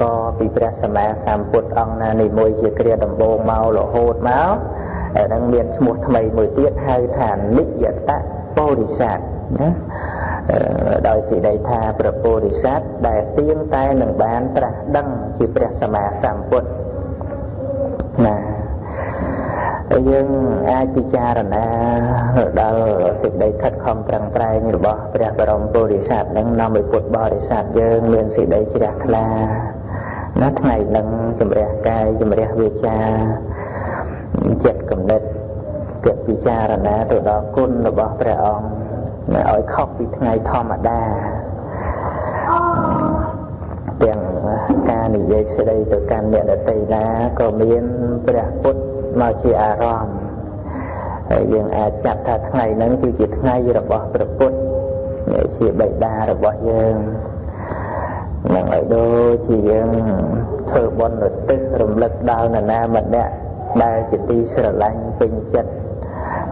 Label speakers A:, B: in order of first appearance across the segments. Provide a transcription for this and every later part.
A: កពីព្រះសម្មាសម្ពុទ្ធអង្គណានីមួយជាគ្រាដំបូងមករហូតមកហើយនឹងមានឈ្មោះថ្មីមួយទៀតហៅថានិយតៈពោធិសត្វណាដោយសេចក្តីថាព្រះពោធិសត្វដែលទៀងតែនឹងបានត្រាស់ដឹងជាព្រះសម្មាសម្ពុទ្ធណា ហើយយើងអាចពិចារណាដល់សេចក្តីខិតខំប្រឹងប្រែងរបស់ព្រះបរមពុរិស័ទនឹងនាំឲ្យពុទ្ធបរិស័ទយើងមានសេចក្តីជ្រះថ្លាណាថ្ងៃនឹងជំរះកាយជំរះវាចាចិត្តគំនិតគិតពិចារណាទៅដល់គុណរបស់ព្រះអង្គឲ្យខុសពីថ្ងៃធម្មតាទាំងការនិយាយស្ដីទៅកាន់អ្នកដទៃណាក៏មានព្រះពុទ្ធ មកជាអារម្មណ៍ហើយយើងអាចចាត់ថាថ្ងៃហ្នឹងគឺជាថ្ងៃរបស់ព្រះពុទ្ធជាបិតារបស់យើងនឹងឲ្យដូចជាយើងធ្វើបុណ្យឧទ្ទិសរំលឹកដល់នរណាម្នាក់ដែលជាទីស្រឡាញ់ពេញចិត្ត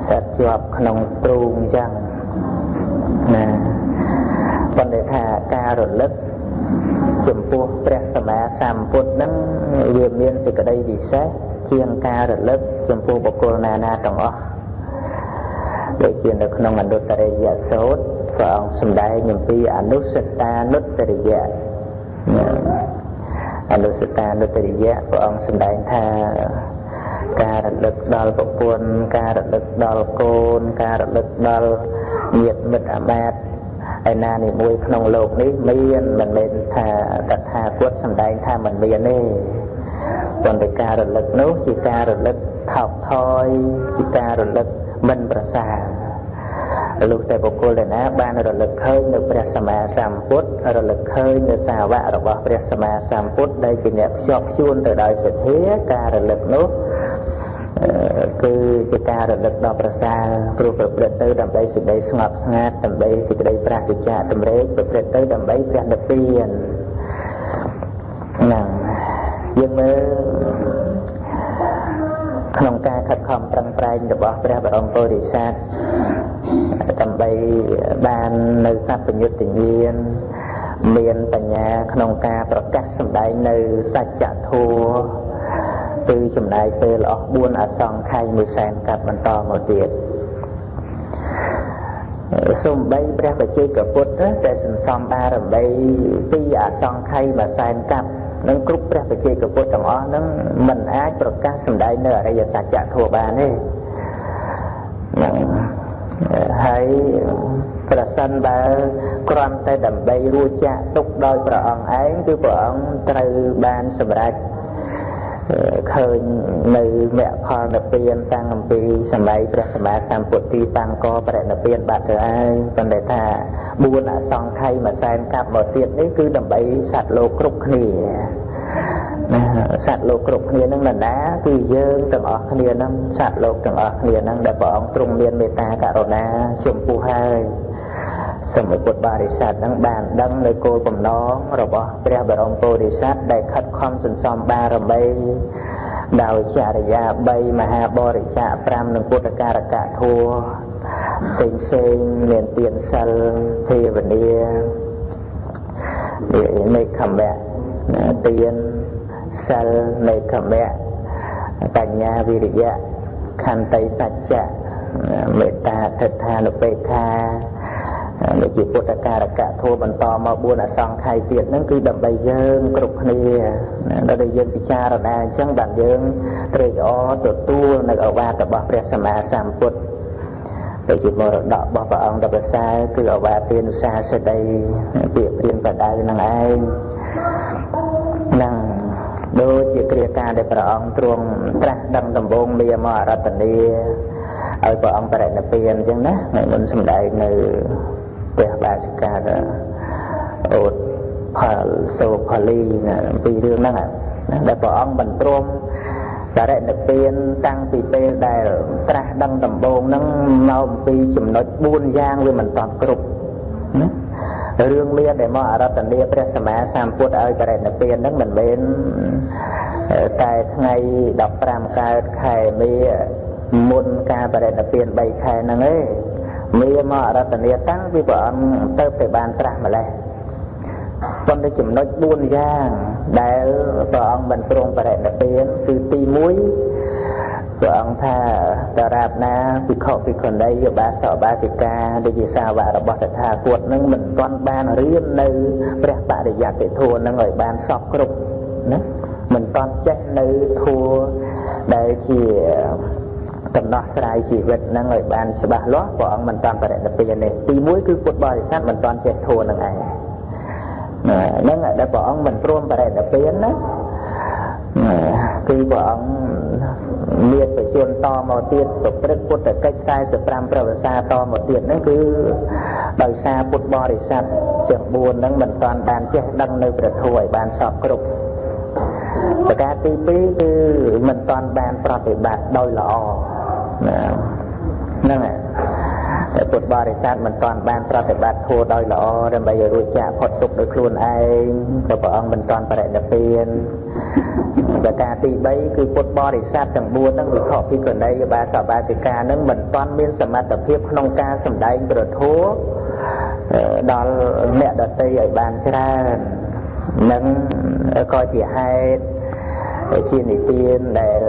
A: ស្ថិតជាប់ក្នុងទ្រូងអញ្ចឹងណាប៉ុន្តែថាការរលឹកចំពោះព្រះសម្មាសម្ពុទ្ធហ្នឹងវាមានសេចក្តីពិសេស ជាងការរលឹកចំពោះបុគ្គលណាណាទាំងអស់ដូចជានៅក្នុងអនុត្តរិយសូត្រព្រះអង្គសម្ដែងអំពីអនុសតានុត្តរិយៈអនុសតានុត្តរិយៈព្រះអង្គសម្ដែងថាការរលឹកដល់ប្រពន្ធការរលឹកដល់កូនការរលឹកដល់ញាតិមិត្តអាមាត្យឯណានីមួយក្នុងโลกនេះមានមិនមែនថាតថាគតសម្ដែងថាមិនមានទេ ប៉ុន្តែការរលឹកនោះជាការរលឹកថោកថយជាការរលឹកមិនប្រសើរលុះតែបុគ្គលដែលណាបានរលឹកឃើញនៅព្រះសម្មាសម្ពុទ្ធរលឹកឃើញនៅសាវករបស់ព្រះសម្មាសម្ពុទ្ធដែលជាអ្នកភ្ជាប់ជួនទៅដោយសទ្ធាការរលឹកនោះគឺជាការរលឹកដល់ប្រសើរព្រោះប្រព្រឹត្តទៅដើម្បីសេចក្តីស្ងប់ស្ងាត់ដើម្បីសេចក្តីប្រាសចាកតម្រេកប្រព្រឹត្តទៅដើម្បីព្រះនិព្វានហ្នឹង យើងមើលក្នុងការខិតខំប្រឹងប្រែងរបស់ព្រះបរមពុរិស័ទដើម្បីបាននៅសัพពញុត្តញ្ញាណមានបញ្ញាក្នុងការប្រកាសសម្ដែងនៅសច្ចធម៌គឺចំណាយពេលអស់4អសង្ខ័យមួយសែនកាត់បន្តមកទៀតសំបីព្រះបច្ចេកពុទ្ធតែសន្សំបារមីពីអសង្ខ័យមួយសែនកាប់ នឹងគ្រប់ព្រះបច្ចេកពុទ្ធទាំងអស់នឹងមិនអាចប្រកាសសម្ដែងនៅអរិយសច្ចធម៌បានទេនឹងហើយប្រសិនបើគ្រាន់តែដើម្បីរួចចាក់ទុកដោយព្រះអង្គឯងគឺព្រះអង្គត្រូវបានសម្រេច ឃើញនៅមគ្គផលនិព្វានតាំងអំពីសម័យព្រះសម្មាសម្ពុទ្ធទីតាំងកបរិនិព្វានបាត់ទៅហើយប៉ុន្តែថា4អសង្ខ័យមួយសែនកាប់មកទៀតនេះគឺដើម្បីសត្វលោកគ្រប់គ្នាណាសត្វលោកគ្រប់គ្នានឹងនរណាគឺយើងទាំងអស់គ្នានឹងសត្វលោកទាំងអស់គ្នានឹងដែលព្រះអង្គទ្រង់មានមេត្តាករុណាចំពោះហើយ សូមឲ្យពុទ្ធបរិស័ទនឹងបានដឹងនៅគោលបំណងរបស់ព្រះបរមពុរិស័ទដែលខិតខំសន្សំបារមីដោយចរិយា3មហាបរិច្ចាគ5និងពុទ្ធការកៈធัวផ្សេងផ្សេងមានទានសិលភាវនានៃខមៈទានសិលនៃខមៈបញ្ញាវិរិយៈខន្តីសច្ចៈមេត្តាទិដ្ឋានុបេក្ខា ដូចជាពុទ្ធការកៈធัวបន្តមក4អសង្ខ័យទៀតហ្នឹងគឺដើម្បីយើងគ្រប់គ្នាដល់យើងពិចារណាអញ្ចឹងបានយើងត្រេកអរទទួលនៅអវាទរបស់ព្រះសម្មាសម្ពុទ្ធដែលជាមរតករបស់ព្រះអង្គដ៏ប្រសើរគឺអវាទានុសាសដីពាក្យព្រានបដៅនឹងឯងនឹងដូចជាគ្រាការដែលព្រះអង្គទ្រង់ត្រាស់ដឹងដំបូងលាមកអរតនីឲ្យព្រះអង្គបរិនិព្វានអញ្ចឹងណានៅមុនសម្ដែងនៅ ព្រះបាសិកាអូតផលសូផលីណាអំពីរឿងហ្នឹងណាដែលព្រះអង្គមិនព្រមបរិនិព្វានតាំងពីពេលដែលត្រាស់ដឹងដំបូងហ្នឹងមកអំពីចំណុច4យ៉ាងវាមិនតាន់គ្រប់ណារឿងមានដែលមកអរតនីព្រះសម្មាសម្ពុទ្ធឲ្យបរិនិព្វានហ្នឹងមិនមែនតែថ្ងៃ15កើតខែមេមុនការបរិនិព្វាន3ខែហ្នឹងឯ ងមានមករតនាតាំងពីព្រះអង្គទៅទៅបានត្រាស់ម្លេះប៉ុន្នៅចំណុច4យ៉ាងដែលព្រះអង្គមិនព្រមបរិនិព្វានគឺទី1ព្រះអង្គថាតារាបណាភិក្ខុភិក្ខុនីឧបាសកឧបាសិកាដូចជាសាវករបស់តថាគតនឹងមិនទាន់បានរៀននៅព្រះបរិយត្តិធម៌នឹងឲ្យបានសពគ្រប់ណាមិនទាន់ចេះនៅធัวដែលជា ដំណោះស្រាយជីវិតនឹងឲ្យបានច្បាស់លាស់ព្រះអង្គមិនតាន់បរិនិព្វានទេទី1គឺពុទ្ធបរិស័ទមិនតាន់ចេះធัวនឹងឯងហ្នឹងដែលព្រះអង្គមិនព្រមបរិនិព្វានណាគឺព្រះអង្គមានបជនតមកទៀតប្រព្រឹត្តពុទ្ធកិច្ច45ប្រវត្តិសាតមកទៀតហ្នឹងគឺដោយសារពុទ្ធបរិស័ទទាំង4ហ្នឹងមិនតាន់បានចេះដឹងនៅព្រះធម៌ឲ្យបានសពគ្រប់ប្រការទី2គឺមិនតាន់បានប្រតិបត្តិដោយល្អ ណាហ្នឹងហើយតែពុទ្ធបរិស័ទមិនតាន់បានប្រតិបត្តិធម៌ដោយល្អដើម្បីឲ្យរួចចាកផុតទុក្ខដោយខ្លួនឯងក៏ព្រះអង្គមិនតាន់បរិនិព្វានប្រការទី3គឺពុទ្ធបរិស័ទទាំង4ហ្នឹងវិខភិក្ខុនីបាសបាសិកាហ្នឹងមិនតាន់មានសមត្ថភាពក្នុងការសម្ដែងព្រះធម៌ដល់អ្នកដតីឲ្យបានច្រើននឹងក៏ជាហេតុជានិទានដែល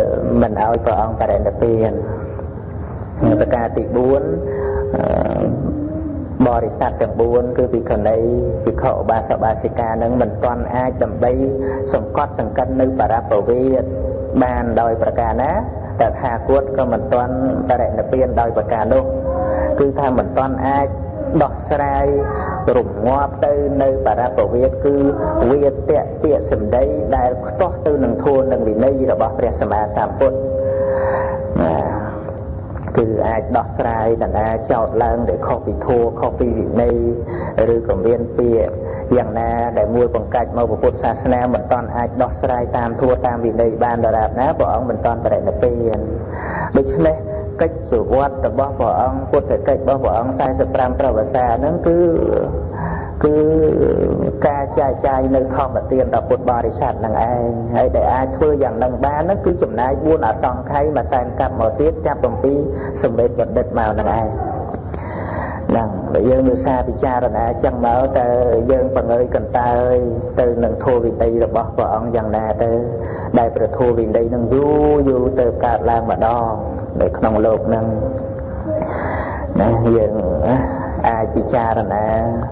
A: មិនឲ្យព្រះអង្គបរិនិព្វាន ប្រការទី4បរិស័ទទាំង4គឺភិក្ខុនីភិក្ខុឧបាសកបាសិកានឹងមិនទាន់អាចដើម្បីសង្កត់សង្កិននៅបរពវេទបានដោយប្រការណាតថាគតក៏មិនទាន់បរិនិព្វានដោយប្រការនោះគឺថាមិនទាន់អាចដោះស្រាយរងាប់ទៅនៅបរពវេទគឺវាទៈពាក្យសម្ដីដែលខ្ទាស់ទៅនឹងធម៌និងវិន័យរបស់ព្រះសម្មាសម្ពុទ្ធ គឺអាចដោះស្រាយដណ្ដាចោតឡើងដែលខុសពីធัวខុសពីវិន័យឬក៏មានពាក្យយ៉ាងណាដែលមួយបង្កាច់មកពុទ្ធសាសនាមិនតាន់អាចដោះស្រាយតាមធัวតាមវិន័យបានដរាបណាព្រះអង្គមិនតាន់បរិនិព្វានដូច្នេះកិច្ចសុវត្ថរបស់ព្រះអង្គពុទ្ធកិច្ចរបស់ព្រះអង្គ45ប្រវត្តិសាហ្នឹងគឺគឺ ការចែកចាយនៅធម្មទានដល់ពុទ្ធបរិស័ទនឹងឯងហើយដែលអាចធ្វើយ៉ាងនឹងបាននោះគឺចំណាយ4អសង្ខ័យមួយសែនកាប់មកទៀតចាប់អំពីសម្បេតបណ្ឌិតមកនឹងឯងហ្នឹងបើយើងឧស្សាហ៍ពិចារណាចឹងមកតើយើងបង្ហើយកន្តើយទៅនឹងធម៌វិន័យរបស់ព្រះអង្គយ៉ាងណាទៅដែលព្រះធម៌វិន័យនឹងយូរយូរទៅកើតឡើងម្ដងនៅក្នុងលោកហ្នឹងណាយើងណា អាចពិចារណា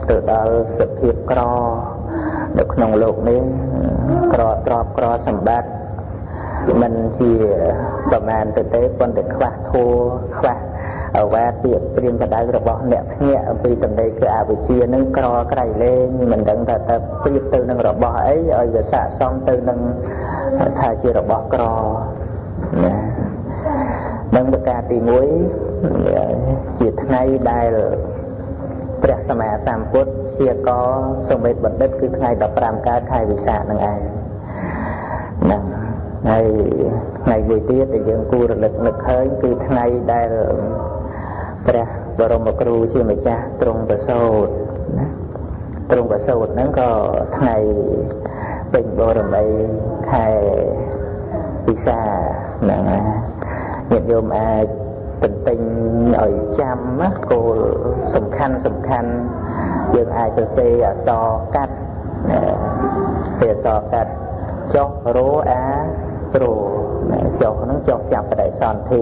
A: ទៅដល់សភាពក្រនៅក្នុងលោកនេះក្រទ្របក្រសម្បត្តិមិនជាប្រមាណទៅទេប៉ុន្តែខ្វះធัวខ្វះអវាទពាក្យព្រៀងកដៅរបស់អ្នកភ្នាក់អំពីតម្លៃគឺអវិជ្ជានឹងក្រក្រៃលែងមិនដឹងថាតើព្រៀបទៅនឹងរបស់អីឲ្យវាស័កសមទៅនឹងថាជារបស់ក្រណានឹងប្រការទី1ជាថ្ងៃដែល ព្រះសម្មាសម្ពុទ្ធជាកសម្បេតបណ្ឌិតគឺថ្ងៃ15កើតខែវិសាខនឹងឯងហ្នឹងហើយថ្ងៃមួយទៀតដែលយើងគួររលឹកនឹកឃើញគឺថ្ងៃដែលព្រះបរមគ្រូជាម្ចាស់ទ្រង់ប្រសូតណាទ្រង់ប្រសូតហ្នឹងក៏ថ្ងៃពេញបរមីខែពិសាហ្នឹងណាញាតិញោមអាច បន្ទិញឲ្យចាំណាគោលសំខាន់សំខាន់យើងអាចសរសេរអក្សរកាត់សរសេរអក្សរកាត់ចុះរោអាព្រោចុះហ្នឹងចុះចាប់បដិសន្ធិ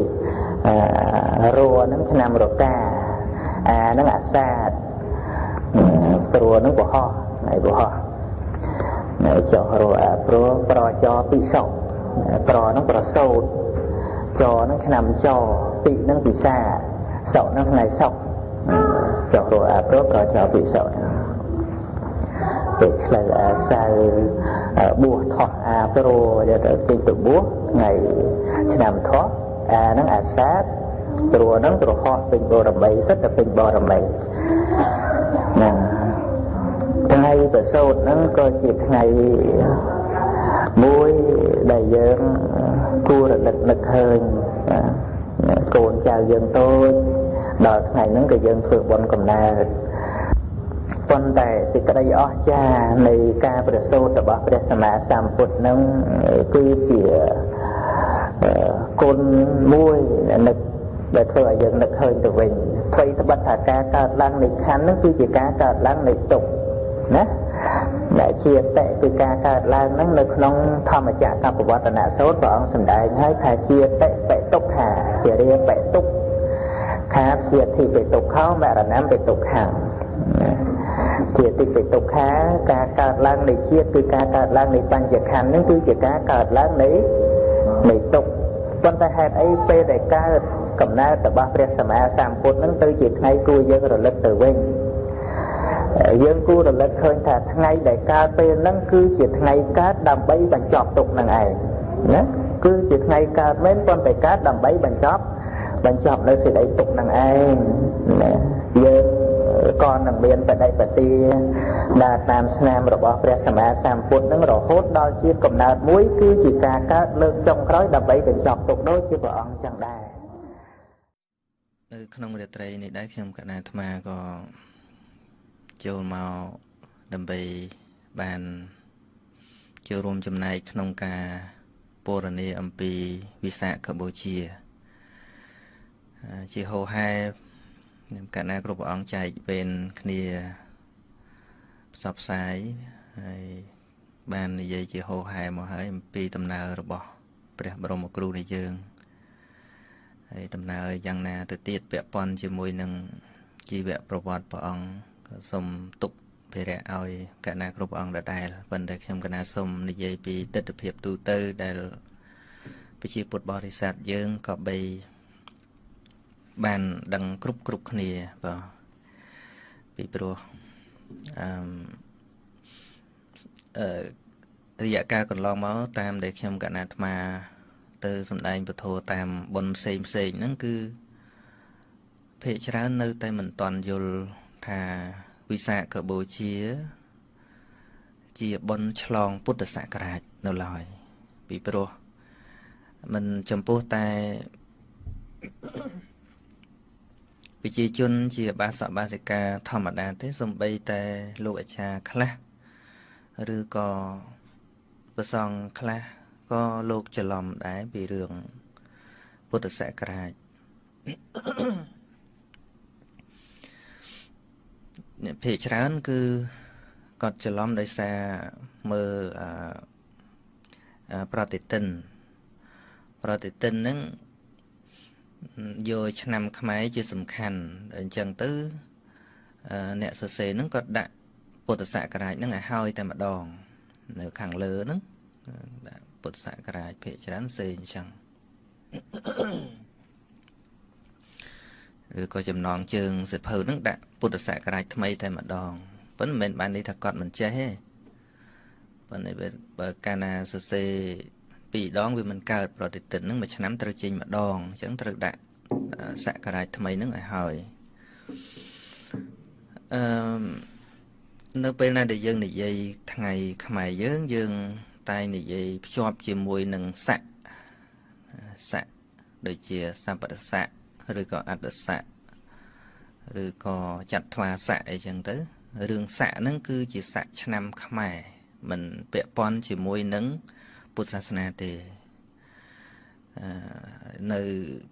A: រោហ្នឹងឆ្នាំរកាអាហ្នឹងអាសាទព្រោហ្នឹងបរោះហើយបរោះចុះរោអាព្រោប្រចពិសុប្រហ្នឹងប្រសោតចហ្នឹងឆ្នាំច ពីហ្នឹងពិសាសុហ្នឹងថ្ងៃសុកចុះរកអាប្រប្រចពិសុពេលឆ្លៅអាសៅបួសថោះអាប្រយកទៅចេញទៅបួសថ្ងៃឆ្នាំថោះអាហ្នឹងអាសាទព្រោះហ្នឹងប្រហោះពេញបរមីសិតតែពេញបរមីណាថ្ងៃប្រសូតហ្នឹងក៏ជាថ្ងៃមួយដែលយើងគួររលឹកនឹកឃើញ កូនចៅយើងតូចដល់ថ្ងៃហ្នឹងក៏យើងធ្វើបុណ្យកំណើតប៉ុន្តែសេចក្តីអស្ចារ្យនៃការប្រសូតរបស់ព្រះសម្មាសម្ពុទ្ធហ្នឹងគឺជាគុណមួយនឹកដែលធ្វើឲ្យយើងនឹកឃើញទៅវិញអ្វីត្បិតថាការកើតឡើងនៃខណ្ឌហ្នឹងគឺជាការកើតឡើងនៃទុក្ខណា ដែលជាតិគឺការកើតឡើងហ្នឹងនៅក្នុងធម្មចក្រប្រវត្តិនសូត្រព្រះអង្គសម្ដែងហើយថាជាតិបិទុក្ខាជារាបិទុក្ខាជាធិបិទុក្ខោមរណំបិទុក្ខាជាតិបិទុក្ខាការកើតឡើងនៃជាតិគឺការកើតឡើងនៃបញ្ញខណ្ឌហ្នឹងគឺជាការកើតឡើងនៃនៃទុក្ខប៉ុន្តែហេតុអីពេលដែលកើតកំណើតរបស់ព្រះសម្មាសម្ពុទ្ធហ្នឹងទៅជាថ្ងៃគួរយើងរលឹកទៅវិញ យើងគួររលឹកឃើញថាថ្ងៃដែលកើតពេលហ្នឹងគឺជាថ្ងៃកើតដើម្បីបញ្ចប់ទុកនឹងឯងណាគឺជាថ្ងៃកើតមែនប៉ុន្តែកើតដើម្បីបញ្ចប់បញ្ចប់នៅសេចក្តីទុកនឹងឯងណាយើងក៏នឹងមានបដិបទាដែលតាមស្នាមរបស់ព្រះសម្មាសម្ពុទ្ធនឹងរហូតដល់ជាតិកំណើតមួយគឺជាការកើតលើកចុងក្រោយដើម្បីបញ្ចប់ទុកដូចជាព្រះអង្គចឹងដែរ
B: នៅក្នុងរាត្រីនេះដែរខ្ញុំកណាអាត្មាក៏ ចូលមកដើម្បីបានចូលរួមចំណែកក្នុងការពរនាអំពីវិសាខបូជា ជាហោហែខ្ញុំកណាគ្រប់ព្រះអង្គចែកវេនគ្នាផ្សព្វផ្សាយហើយបាននិយាយជាហោហែមកហើយអំពីដំណើររបស់ ព្រះបរមគ្រូនៃយើងហើយដំណើរយ៉ាងណាទៅទៀតពាក់ព័ន្ធជាមួយនឹងជីវប្រវត្តិព្រះអង្គ សូមទុកភារៈឲ្យកណាគ្រប់អង្គដដែលប៉ុន្តែខ្ញុំកណាសូមនិយាយពីទស្សនវិជ្ជាទូទៅដែលប្រជាពុទ្ធបរិស័ទយើងក៏បីបានដឹងគ្រប់គ្រប់គ្នាបាទពីព្រោះអឺអឺរយៈកាលកន្លងមកតាមដែលខ្ញុំកណាអាត្មា ទៅសំដែងពធតាមបុណ្យផ្សេងផ្សេងហ្នឹងគឺ ភាកច្រើននៅតែមិនតន់យល់ ថាវិសាខបូជា ជាបុណ្យឆ្លងពុទ្ធសករាជនៅឡើយ ពីព្រោះមិនចំពោះតែប្រជាជនជាបាសកបាសិកាធម្មតាទេសំបីតែលោកអាចារ្យខ្លះឬក៏ប្រសងខ្លះក៏លោកច្រឡំដែរពីរឿងពុទ្ធសករាជ អ្នកភាគច្រើនគឺគាត់ច្រឡំដោយសារមើលអឺប្រតិទិន ប្រតិទិនហ្នឹងយកឆ្នាំខ្មែរជាសំខាន់អញ្ចឹងទៅអ្នកសរសេរហ្នឹងគាត់ដាក់ពុទ្ធសករាជហ្នឹងឲ្យហើយតែម្ដង នៅខាងលើហ្នឹងដាក់ពុទ្ធសករាជភាគច្រើនសេអញ្ចឹង ឬក៏ចំណងជើងសិភៅហ្នឹងដាក់ពុទ្ធសករាជថ្មីតែម្ដងប៉ុន្តែមិនមែនបានន័យថាគាត់មិនចេះទេប៉ុន្តែបើកាលណាសរសេរពីរដងវាមិនកើតប្រតិទិនហ្នឹងមួយឆ្នាំត្រូវចេញម្ដងអញ្ចឹងត្រូវដាក់សករាជថ្មីហ្នឹងឲ្យហើយអឺនៅពេលណាដែលយើងនិយាយថ្ងៃខ្មែរយើងយើងតែនិយាយភ្ជាប់ជាមួយនឹងស័កស័កដូចជាសម្បត្តិស័ក ឬក៏អត្តស័កឬក៏ចាត់ថ្វាស័កអីចឹងទៅរឿងស័កហ្នឹងគឺជាស័កឆ្នាំខ្មែរមិនពាក់ព័ន្ធជាមួយនឹងពុទ្ធសាសនាទេនៅ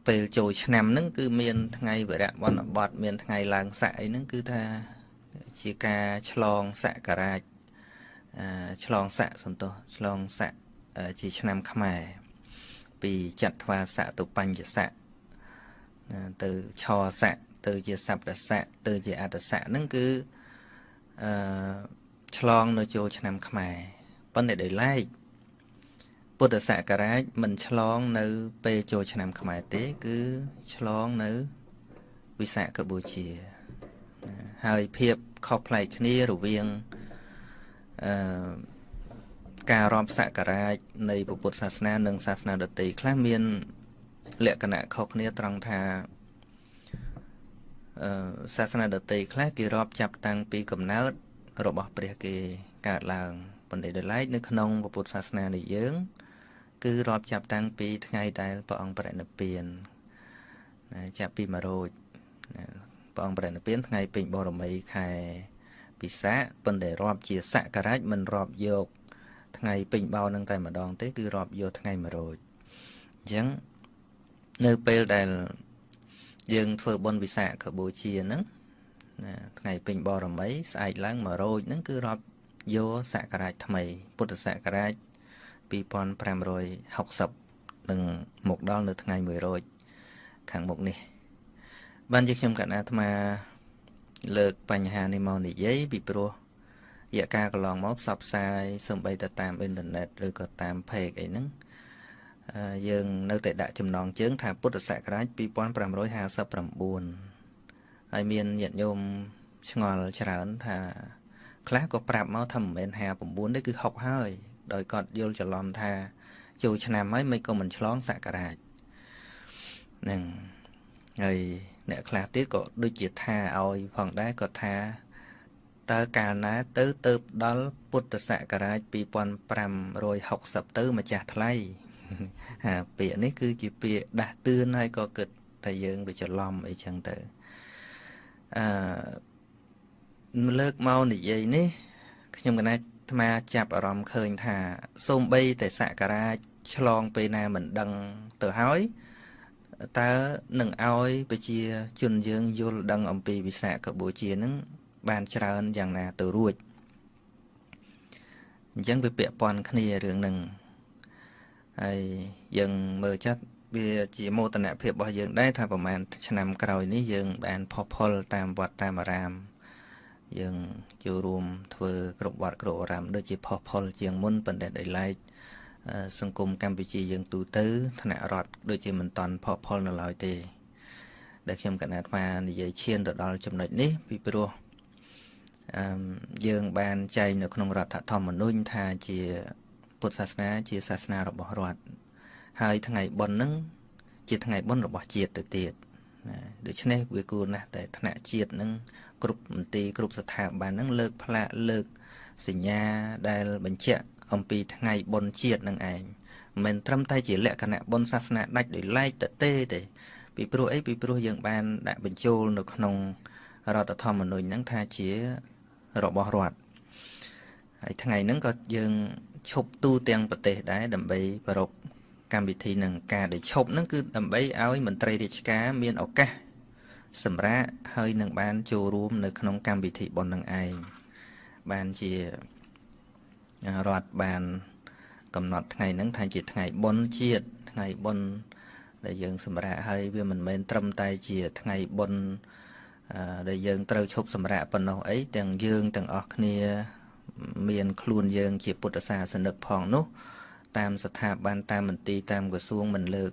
B: ពេលចូលឆ្នាំហ្នឹងគឺមានថ្ងៃវរៈវណ្ណបតមានថ្ងៃឡើងស័កអីហ្នឹងគឺថាជាការឆ្លងសក្ការៈឆ្លងស័កសំទោសឆ្លងស័កជាឆ្នាំខ្មែរពីចាត់ថ្វាស័កទៅបញ្ញស័ក ទៅឆស័កទៅជាសព្ទស័កទៅជាអត្តស័កហ្នឹងគឺអឺឆ្លងនៅចូលឆ្នាំខ្មែរប៉ុន្តែដោយឡែកពុទ្ធសករាជមិនឆ្លងនៅពេលចូលឆ្នាំខ្មែរទេ គឺឆ្លងនៅវិសាខបូជាហើយភាពខុសប្លែកគ្នារវាងអឺការរាប់សក្ការៈនៃពុទ្ធសាសនានិងសាសនាដទៃខ្លះមាន លក្ខណៈខុសគ្នាត្រង់ថាអឺសាសនាដទៃខ្លះគេរាប់ចាប់តាំងពីកំណើតរបស់ព្រះគេកើតឡើងប៉ុន្តែដោយឡែកនៅក្នុងពុទ្ធសាសនានេះយើង គឺរាប់ចាប់តាំងពីថ្ងៃដែលព្រះអង្គបរិនិព្វានណាចាប់ពី100ព្រះអង្គបរិនិព្វានថ្ងៃពេញបរមីខែពិសាប៉ុន្តែរាប់ជាសក្ការៈមិនរាប់យក ថ្ងៃពេញបោនឹងតែម្ដងទេ គឺរាប់យកថ្ងៃ100អញ្ចឹង នៅពេលដែលយើងធ្វើបុណ្យវិសាខបូជាហ្នឹងណាថ្ងៃពេញបរមីស្អែកឡើង100ហ្នឹងគឺរាប់យោសករាជថ្មី ពុទ្ធសករាជ2560នឹងមកដល់នៅថ្ងៃ1រោចខាងមុខនេះបានជាខ្ញុំកណ្ណាអាត្មាលើកបញ្ហានេះមកនិយាយពីព្រោះរយៈកាលកន្លងមកផ្សព្វផ្សាយសម្បីតែតាមអ៊ីនធឺណិតឬក៏តាម page អីហ្នឹង យើងនៅតែដាក់ចំណងជើង ថាពុទ្ធសករាជ2559ហើយមានញាតិញោមឆ្ងល់ច្រើនថាខ្លះក៏ប្រាប់មកថាមិនមែន59ទេគឺ60ហើយដោយគាត់យល់ច្រឡំថាចូលឆ្នាំហើយមិនក៏មិនឆ្លងសករាជហ្នឹងហើយអ្នកខ្លះទៀតក៏ដូចជាថាឲ្យផងដែរគាត់ថាតើកាលណាទៅទៅដល់ពុទ្ធសករាជ2560ទៅម្ចាស់ថ្លៃអា ពាក្យនេះគឺជាពាក្យដាស់តឿនហើយក៏គិតតែយើងវាច្រឡំអីចឹងទៅអឺលើកមកនិយាយនេះខ្ញុំកណាអាត្មាចាប់អារម្មណ៍ឃើញថាសូម្បីតែសក្ការៈឆ្លងពេលណាមិនដឹងទៅហើយតើនឹងឲ្យប្រជាជនយើងយល់ដឹងអំពីវិសាខបូជានឹងបានច្រើនយ៉ាងណាទៅរួចអញ្ចឹងវាពាក់ព័ន្ធគ្នារឿងនឹង ហើយយើងមើលចាត់វាជាមោទនភាពរបស់យើងដែរថាប្រហែលឆ្នាំក្រោយនេះយើងបានផុសផុលតាមវត្តតាមអារាម យើងចូលរួមធ្វើគ្រប់វត្តគ្រប់អារាមដូចជាផុសផុលជាងមុនប៉ុន្តែដោយឡែកសង្គមកម្ពុជាយើងទូទៅថ្នាក់រដ្ឋដូចជាមិនតន់ផុសផុលនៅឡើយទេ ដែលខ្ញុំកណាត់អានិយាយឈានទៅដល់ចំណុចនេះពីព្រោះអឺយើងបានចែងនៅក្នុងរដ្ឋធម្មនុញ្ញថាជា ពុទ្ធសាសនាជាសាសនារបស់រដ្ឋហើយថ្ងៃបុណ្យហ្នឹងជាថ្ងៃបុណ្យរបស់ជាតិទៅទៀតណាដូច្នេះវាគួរណាស់តែថ្នាក់ជាតិហ្នឹងគ្រប់មន្ទីរគ្រប់ស្ថាប័នហ្នឹងលើកផ្លាកលើកសញ្ញាដែលបញ្ជាក់អំពីថ្ងៃបុណ្យជាតិនឹងឯងមិនត្រឹមតែជាលក្ខណៈបុណ្យសាសនាដាច់ដោយឡែកទៅទេទេពីព្រោះអីពីព្រោះយើងបានដាក់បញ្ចូលនៅក្នុងរដ្ឋធម្មនុញ្ញហ្នឹងថាជារបស់រដ្ឋហើយថ្ងៃហ្នឹងក៏យើង ឈប់ទូទាំងប្រទេសដែរដើម្បីប្រពកម្មវិធីនឹងការដែលឈប់ហ្នឹងគឺដើម្បីឲ្យមន្ត្រីរាជការមានឱកាសសម្រាប់ហើយនឹងបានចូលរួមនៅក្នុងកម្មវិធីបុណ្យនឹងឯងបានជារដ្ឋបានកំណត់ថ្ងៃហ្នឹងថាជាថ្ងៃបុណ្យជាតិថ្ងៃបុណ្យដែលយើងសម្រាប់ហើយវាមិនមែនត្រឹមតែជាថ្ងៃបុណ្យដែលយើងត្រូវឈប់សម្រាកប៉ុណ្ណោះអីទាំងយើងទាំងអស់គ្នា មានខ្លួនយើងជាពុទ្ធសាសនិកផងនោះ តាមស្ថាប័នតាមមន្ទីរតាមក្រសួងមិនលើក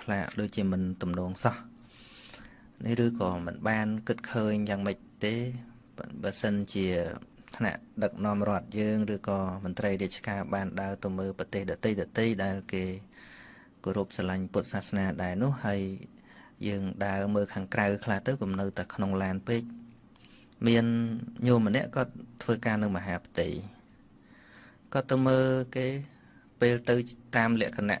B: ផ្លាកដូចជាមិនទំនងសោះនេះឬក៏មិនបានគិតឃើញយ៉ាងម៉េចទេបើសិនជាថ្នាក់ដឹកនាំរដ្ឋយើងឬក៏មន្ត្រីរាជការបានដើរទៅមើលប្រទេសដទៃដទៃដែលគេគោរពស្រឡាញ់ពុទ្ធសាសនាដែរនោះហើយយើងដើរមើលខាងក្រៅខ្លះទៅគំនៅតែក្នុងឡានពេក មានញោមម្នាក់គាត់ធ្វើការនៅមហាផ្ទៃគាត់ទៅមើលគេពេលទៅតាមលក្ខណៈ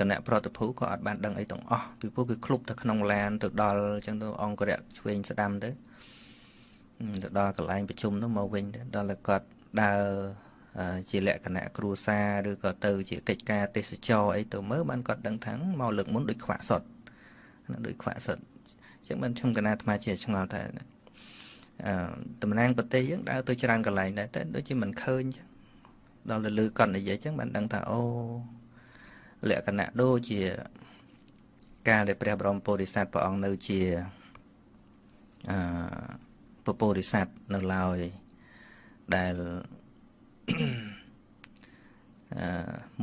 B: គណៈប្រតិភូក៏អត់បានដឹងអីទាំងអស់ពីព្រោះគឺក្លុបទៅក្នុងឡានទៅដល់អញ្ចឹងទៅអង្គរៈឆ្វេងស្ដាំទៅទៅដល់កន្លែងប្រជុំនោះមកវិញទៅដល់តែគាត់ដើរជាលក្ខណៈគ្រួសារឬក៏ទៅ ជាកិច្ចការទេសចរអីទៅមើលបានគាត់ដឹងថាមកលើកមុនដូចខ្វាក់សុតដូចខ្វាក់សុតអញ្ចឹងបានខ្ញុំកណាអាត្មាជាឆ្ងល់ថាអឺ តំណាងប្រទេសយើងដើរទៅច្រើនកន្លែងដែរតែដូចជាមិនឃើញអញ្ចឹងដល់ទៅលើគាត់និយាយអញ្ចឹងបានដឹងថាអូលក្ខណៈដូចជាការដែលព្រះបរមពុរិស័ទព្រះអង្គនៅជាអឺពពុរិស័ទនៅឡើយដែលអឺ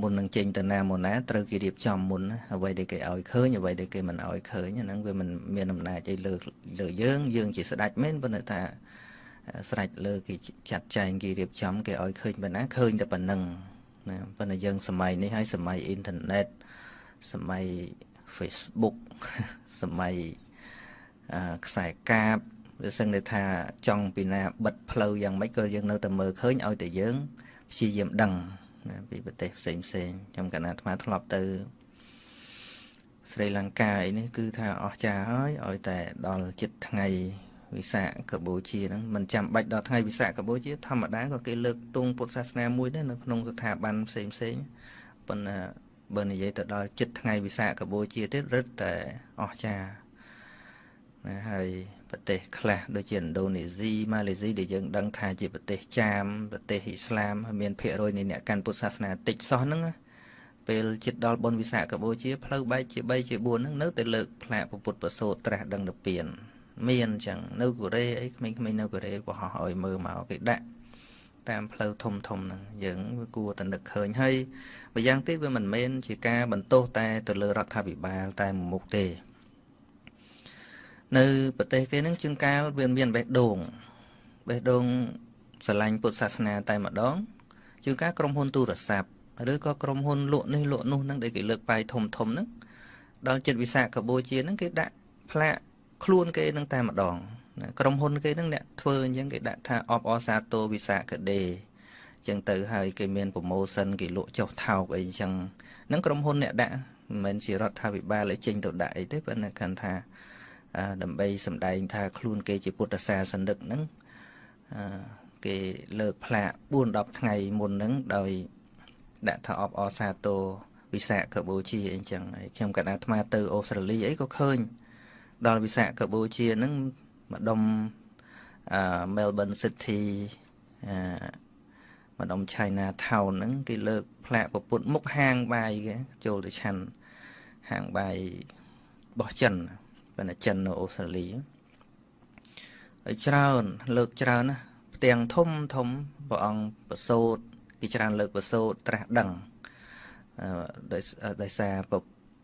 B: មុននឹងចេញទៅណាមកណាត្រូវគេរៀបចំមុនអ្វីដែលគេឲ្យឃើញអ្វីដែលគេមិនឲ្យឃើញហ្នឹងវាមិនមានអំណាចអីលើលើយើងយើងជាស្ដេចមែនប៉ុន្តែថាស្រេចលើគេចាត់ចែងគេរៀបចំគេឲ្យឃើញប៉ុណ្ណាឃើញតែប៉ុណ្ណឹងណាប៉ុន្តែយើងសម័យនេះហើយសម័យអ៊ីនធឺណិតសម័យ Facebook សម័យខ្សែកាបវាសឹងតែថាចង់ពីណាបិទផ្លូវយ៉ាងម៉េចក៏យើងនៅតែមើលឃើញឲ្យតែយើងព្យាយាមដឹង ណាពីប្រទេសផ្សេងផ្សេងខ្ញុំកណាអាត្មាធ្លាប់ទៅស្រីលង្កាអីនេះគឺថាអស្ចារ្យហើយឲ្យតែដល់ចិត្តថ្ងៃវិសាខបូជាហ្នឹងមិនចាំបាច់ដល់ថ្ងៃវិសាខបូជា ធម្មតាក៏គេលើកទងពុទ្ធសាសនាមួយដែរនៅក្នុងស្ថាប័នផ្សេងផ្សេងប៉ុន្តែបើនិយាយទៅដល់ចិត្តថ្ងៃវិសាខបូជាទៀតរឹតតែអស្ចារ្យណាហើយ ប្រទេសខ្លះដូចជាឥណ្ឌូនេស៊ីម៉ាឡេស៊ីដែលយើងដឹងថាជាប្រទេសចាមប្រទេសអ៊ីស្លាមមានភាគរយនៃអ្នកកាន់ពុទ្ធសាសនាតិចសោះហ្នឹងពេលចិត្តដល់បុណ្យវិសាខបូជាផ្លូវបែកជា3ជា4ហ្នឹងនៅតែលើកផ្លាកពុទ្ធប្រសូតត្រាស់ដឹងទៅពៀនមានអញ្ចឹងនៅកូរ៉េអីក្មេងៗនៅកូរ៉េបោះឲ្យមើលមកគេដាក់តាមផ្លូវធំធំហ្នឹងយើងវាគួរតែនឹកឃើញហើយម្យ៉ាងទៀតវាមិនមែនជាការបន្ទោសតែទៅលើរដ្ឋាភិបាលតែមួយមុខទេ នៅប្រទេសគេហ្នឹងជួនកាលវាមានបេះដូងបេះដូងស្រឡាញ់ពុទ្ធសាសនាតែម្ដងជួនកាលក្រុមហ៊ុនទូរស័ព្ទឬក៏ក្រុមហ៊ុនលក់នេះលក់នោះហ្នឹងដែលគេលើកប៉ាយធំធំហ្នឹងដល់ចិត្តវិសាខបូជាហ្នឹងគេដាក់ផ្លាកខ្លួនគេនឹងតែម្ដងក្រុមហ៊ុនគេនឹងអ្នកធ្វើអញ្ចឹងគេដាក់ថាអបអសាទរវិសាខដេអញ្ចឹងទៅហើយគេមានប្រម៉ូសិនគេលក់ចុះថោកអីអញ្ចឹងហ្នឹងក្រុមហ៊ុនអ្នកដាក់មិនមែនជារដ្ឋាភិបាលឲ្យចេញទៅដាក់អីទេប៉ុន្តែគាត់ថា ដើម្បីសម្ដែងថាខ្លួនគេជាពុទ្ធសាសនិកហ្នឹងគេលើកផ្លាក4 10ថ្ងៃមុនហ្នឹងដោយដាក់ថាអបអសាទរវិសាខបូជាអីចឹងហើយខ្ញុំកណ្ដាអាត្មាទៅអូស្ត្រាលីអីក៏ឃើញ ដល់វិសាខបូជាហ្នឹងម្ដុំអឺ Melbourne City អឺម្ដុំ China Town ហ្នឹងគេលើកផ្លាកពពុតមុខហាងបាយគេចូលទៅឆាន់ហាងបាយរបស់ចិន ប៉ុន្តែចិននៅអូស្ត្រាលីហើយច្រើន លើកច្រើនណាផ្ទាំងធំធំព្រះអង្គប្រសូតគេច្រើនលើកប្រសូតត្រាស់ដឹងដោយដោយសារ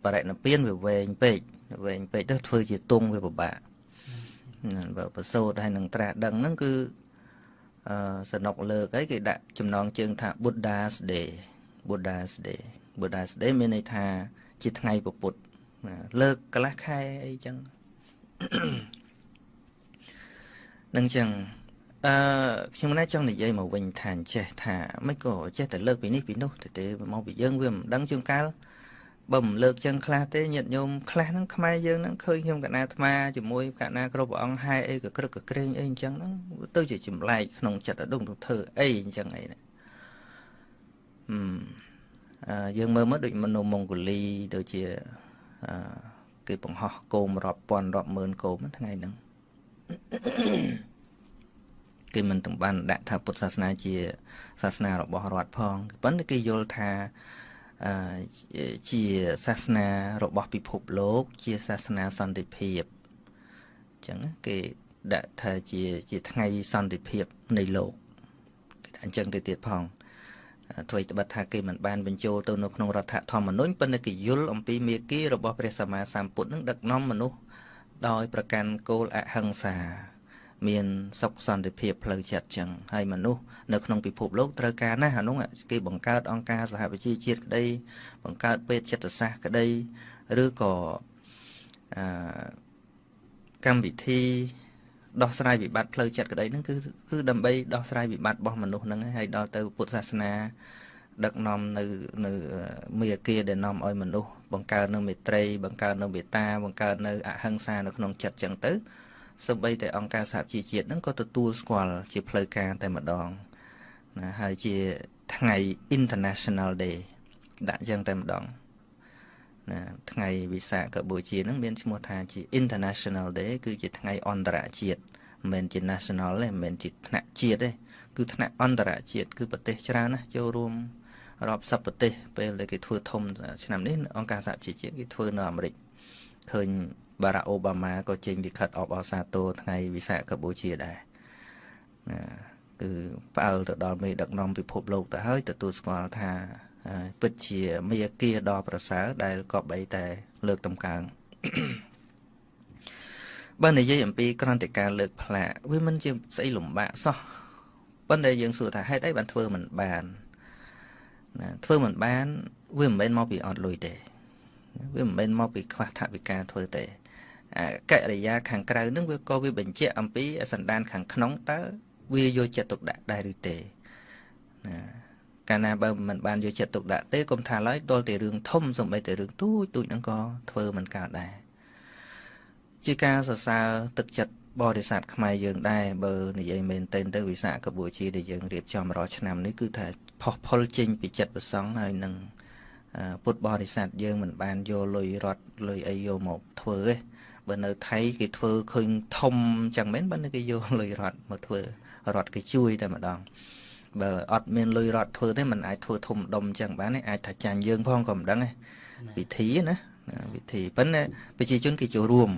B: បរិណពៀនវាវែងពេកវែងពេកទៅធ្វើជាទង់វាពិបាកបើប្រសូតហើយនឹងត្រាស់ដឹងហ្នឹងគឺអឺសនុកលើកហើយគេដាក់ចំណងជើងថា Buddha's Day Buddha's Day Buddha's Day មានន័យថាជាថ្ងៃពុទ្ធ លើកកន្លះខែអីចឹងនឹងចឹងអឺខ្ញុំណែចង់និយាយមកវិញថាចេះថាមិនក៏ចេះតែលើកពីនេះពីនោះទៅទេមកពីយើងវាមិនដឹងជួនកាលបើមិនលើកចឹងខ្លះទេញាតិញោមខ្លះហ្នឹងខ្មែរយើងហ្នឹងឃើញខ្ញុំកណាអាត្មាជាមួយកណាគ្រប់ព្រះអង្គហែអីក៏ក្រឹកក៏ក្រែងអីអញ្ចឹងហ្នឹងទៅជាចម្លែកក្នុងចិត្តអដុងទៅធ្វើអីអញ្ចឹងអីណាហឹមអឺយើងមើលមើលដូចមនុស្សម៉ុងហ្គូលីដូចជាអឺ គេបង្ហោះគោមរាប់ពាន់រាប់ម៉ឺនគោមថ្ងៃហ្នឹងគេមិនទំបានដាក់ថាពុទ្ធសាសនាជាសាសនារបស់រដ្ឋផងប៉ុន្តែគេយល់ថាជាសាសនារបស់ពិភពលោក ជាសាសនាសន្តិភាពអញ្ចឹងគេដាក់ថាជាជាថ្ងៃសន្តិភាពនៃលោកគេដាក់អញ្ចឹងទៅទៀតផង អ្វីត្បិតថាគេមិនបានបញ្ចូលទៅនៅក្នុងរដ្ឋធម្មនុញ្ញប៉ុន្តែគេយល់អំពីមេគីរបស់ព្រះសម្មាសម្ពុទ្ធនឹងដឹកនាំមនុស្សដោយប្រកាន់គោលអហិង្សា មានសុខសន្តិភាពផ្លូវចិត្តចឹងហើយមនុស្សនៅក្នុងពិភពលោកត្រូវការណាស់អានោះគេបង្កើតអង្គការសហប្រជាជាតិក្តី បង្កើតពេទ្យចិត្តសាស្ត្រក្តីឬក៏អឺកម្មវិធី ដោះស្រាយវិបត្តិផ្លូវចិត្តក្តីហ្នឹងគឺគឺដើម្បីដោះស្រាយវិបត្តិរបស់មនុស្សហ្នឹងហើយដល់ទៅពុទ្ធសាសនា ដឹកនាំនៅនៅមេគាដែលនាំឲ្យមនុស្សបង្កើតនៅមេត្រី បង្កើតនៅមេត្តាបង្កើតនៅអហិង្សានៅក្នុងចិត្តចឹងទៅសូម្បីតែអង្គការសហជីវជាតិហ្នឹងក៏ទទួលស្គាល់ជាផ្លូវការតែម្ដងណាហើយជាថ្ងៃ International Day ដាក់ចឹងតែម្ដង ណាថ្ងៃវិសាខបូជាហ្នឹងមានឈ្មោះថាជា International Day គឺជាថ្ងៃអន្តរជាតិមិនមែនជា national ទេមិនមែនជាថ្នាក់ជាតិទេគឺថ្នាក់អន្តរជាតិគឺប្រទេសច្រើនណាស់ចូលរួមរាប់សិបប្រទេស ពេលដែលគេធ្វើធំឆ្នាំនេះអង្គការសហជីវជាតិគេធ្វើនៅអាមេរិកឃើញបារ៉ាអូបាម៉ាក៏ចេញលិខិតអបអរសាទរថ្ងៃវិសាខបូជាដែរណាគឺផ្អើលទៅដល់មេដឹកនាំពិភពលោកទៅហើយទទួលស្គាល់ថា ពិតជាមេគាដ៏ប្រសើរដែលក៏បីតែលើកតម្កើងបើនិយាយអំពីក្រន្តិការលើកផ្លាកវាមិនជាស្អីលំបាកសោះប៉ុន្តែយើងសួរថាហេតុអីបានធ្វើមិនបានណាធ្វើមិនបានវាមិនមែនមកពីអត់លុយទេវាមិនមែនមកពីខ្វះថវិកាធ្វើទេកិរិយាខាងក្រៅនឹងវាក៏វាបញ្ជាក់អំពីសន្តានខាងក្នុងតើវាយកចិត្តទុកដាក់ដែរឬទេណា កាលណាបើមិនបានយកចិត្តទុកដាក់ទេកុំថាឡើយដល់តែរឿងធំសំបីតែរឿងទូចទូចហ្នឹងក៏ធ្វើមិនកើតដែរជាការសរសើរទឹកចិត្តបរិស័ទខ្មែរយើងដែរបើនិយាយមែនទែនទៅវិសាខបូជាដែលយើងរៀបចំរាល់ឆ្នាំនេះគឺថាផុសផុលចេញពីចិត្តប្រសង់ហើយនឹងពុទ្ធបរិស័ទយើងមិនបានយកលុយរត់លុយអីយកមកធ្វើទេបើនៅថៃគេធ្វើឃើញធំចឹងមែនបើគេយកលុយរត់មកធ្វើរត់គេជួយតែម្ដង បើអត់មានលុយរត់ធ្វើទេมันអាចធ្វើធំដុំចឹងបានទេអាចថាចាញ់យើងផងក៏មិនដឹងទេវិធីណាវិធីប៉ុន្តែប្រជាជនគេចូលរួម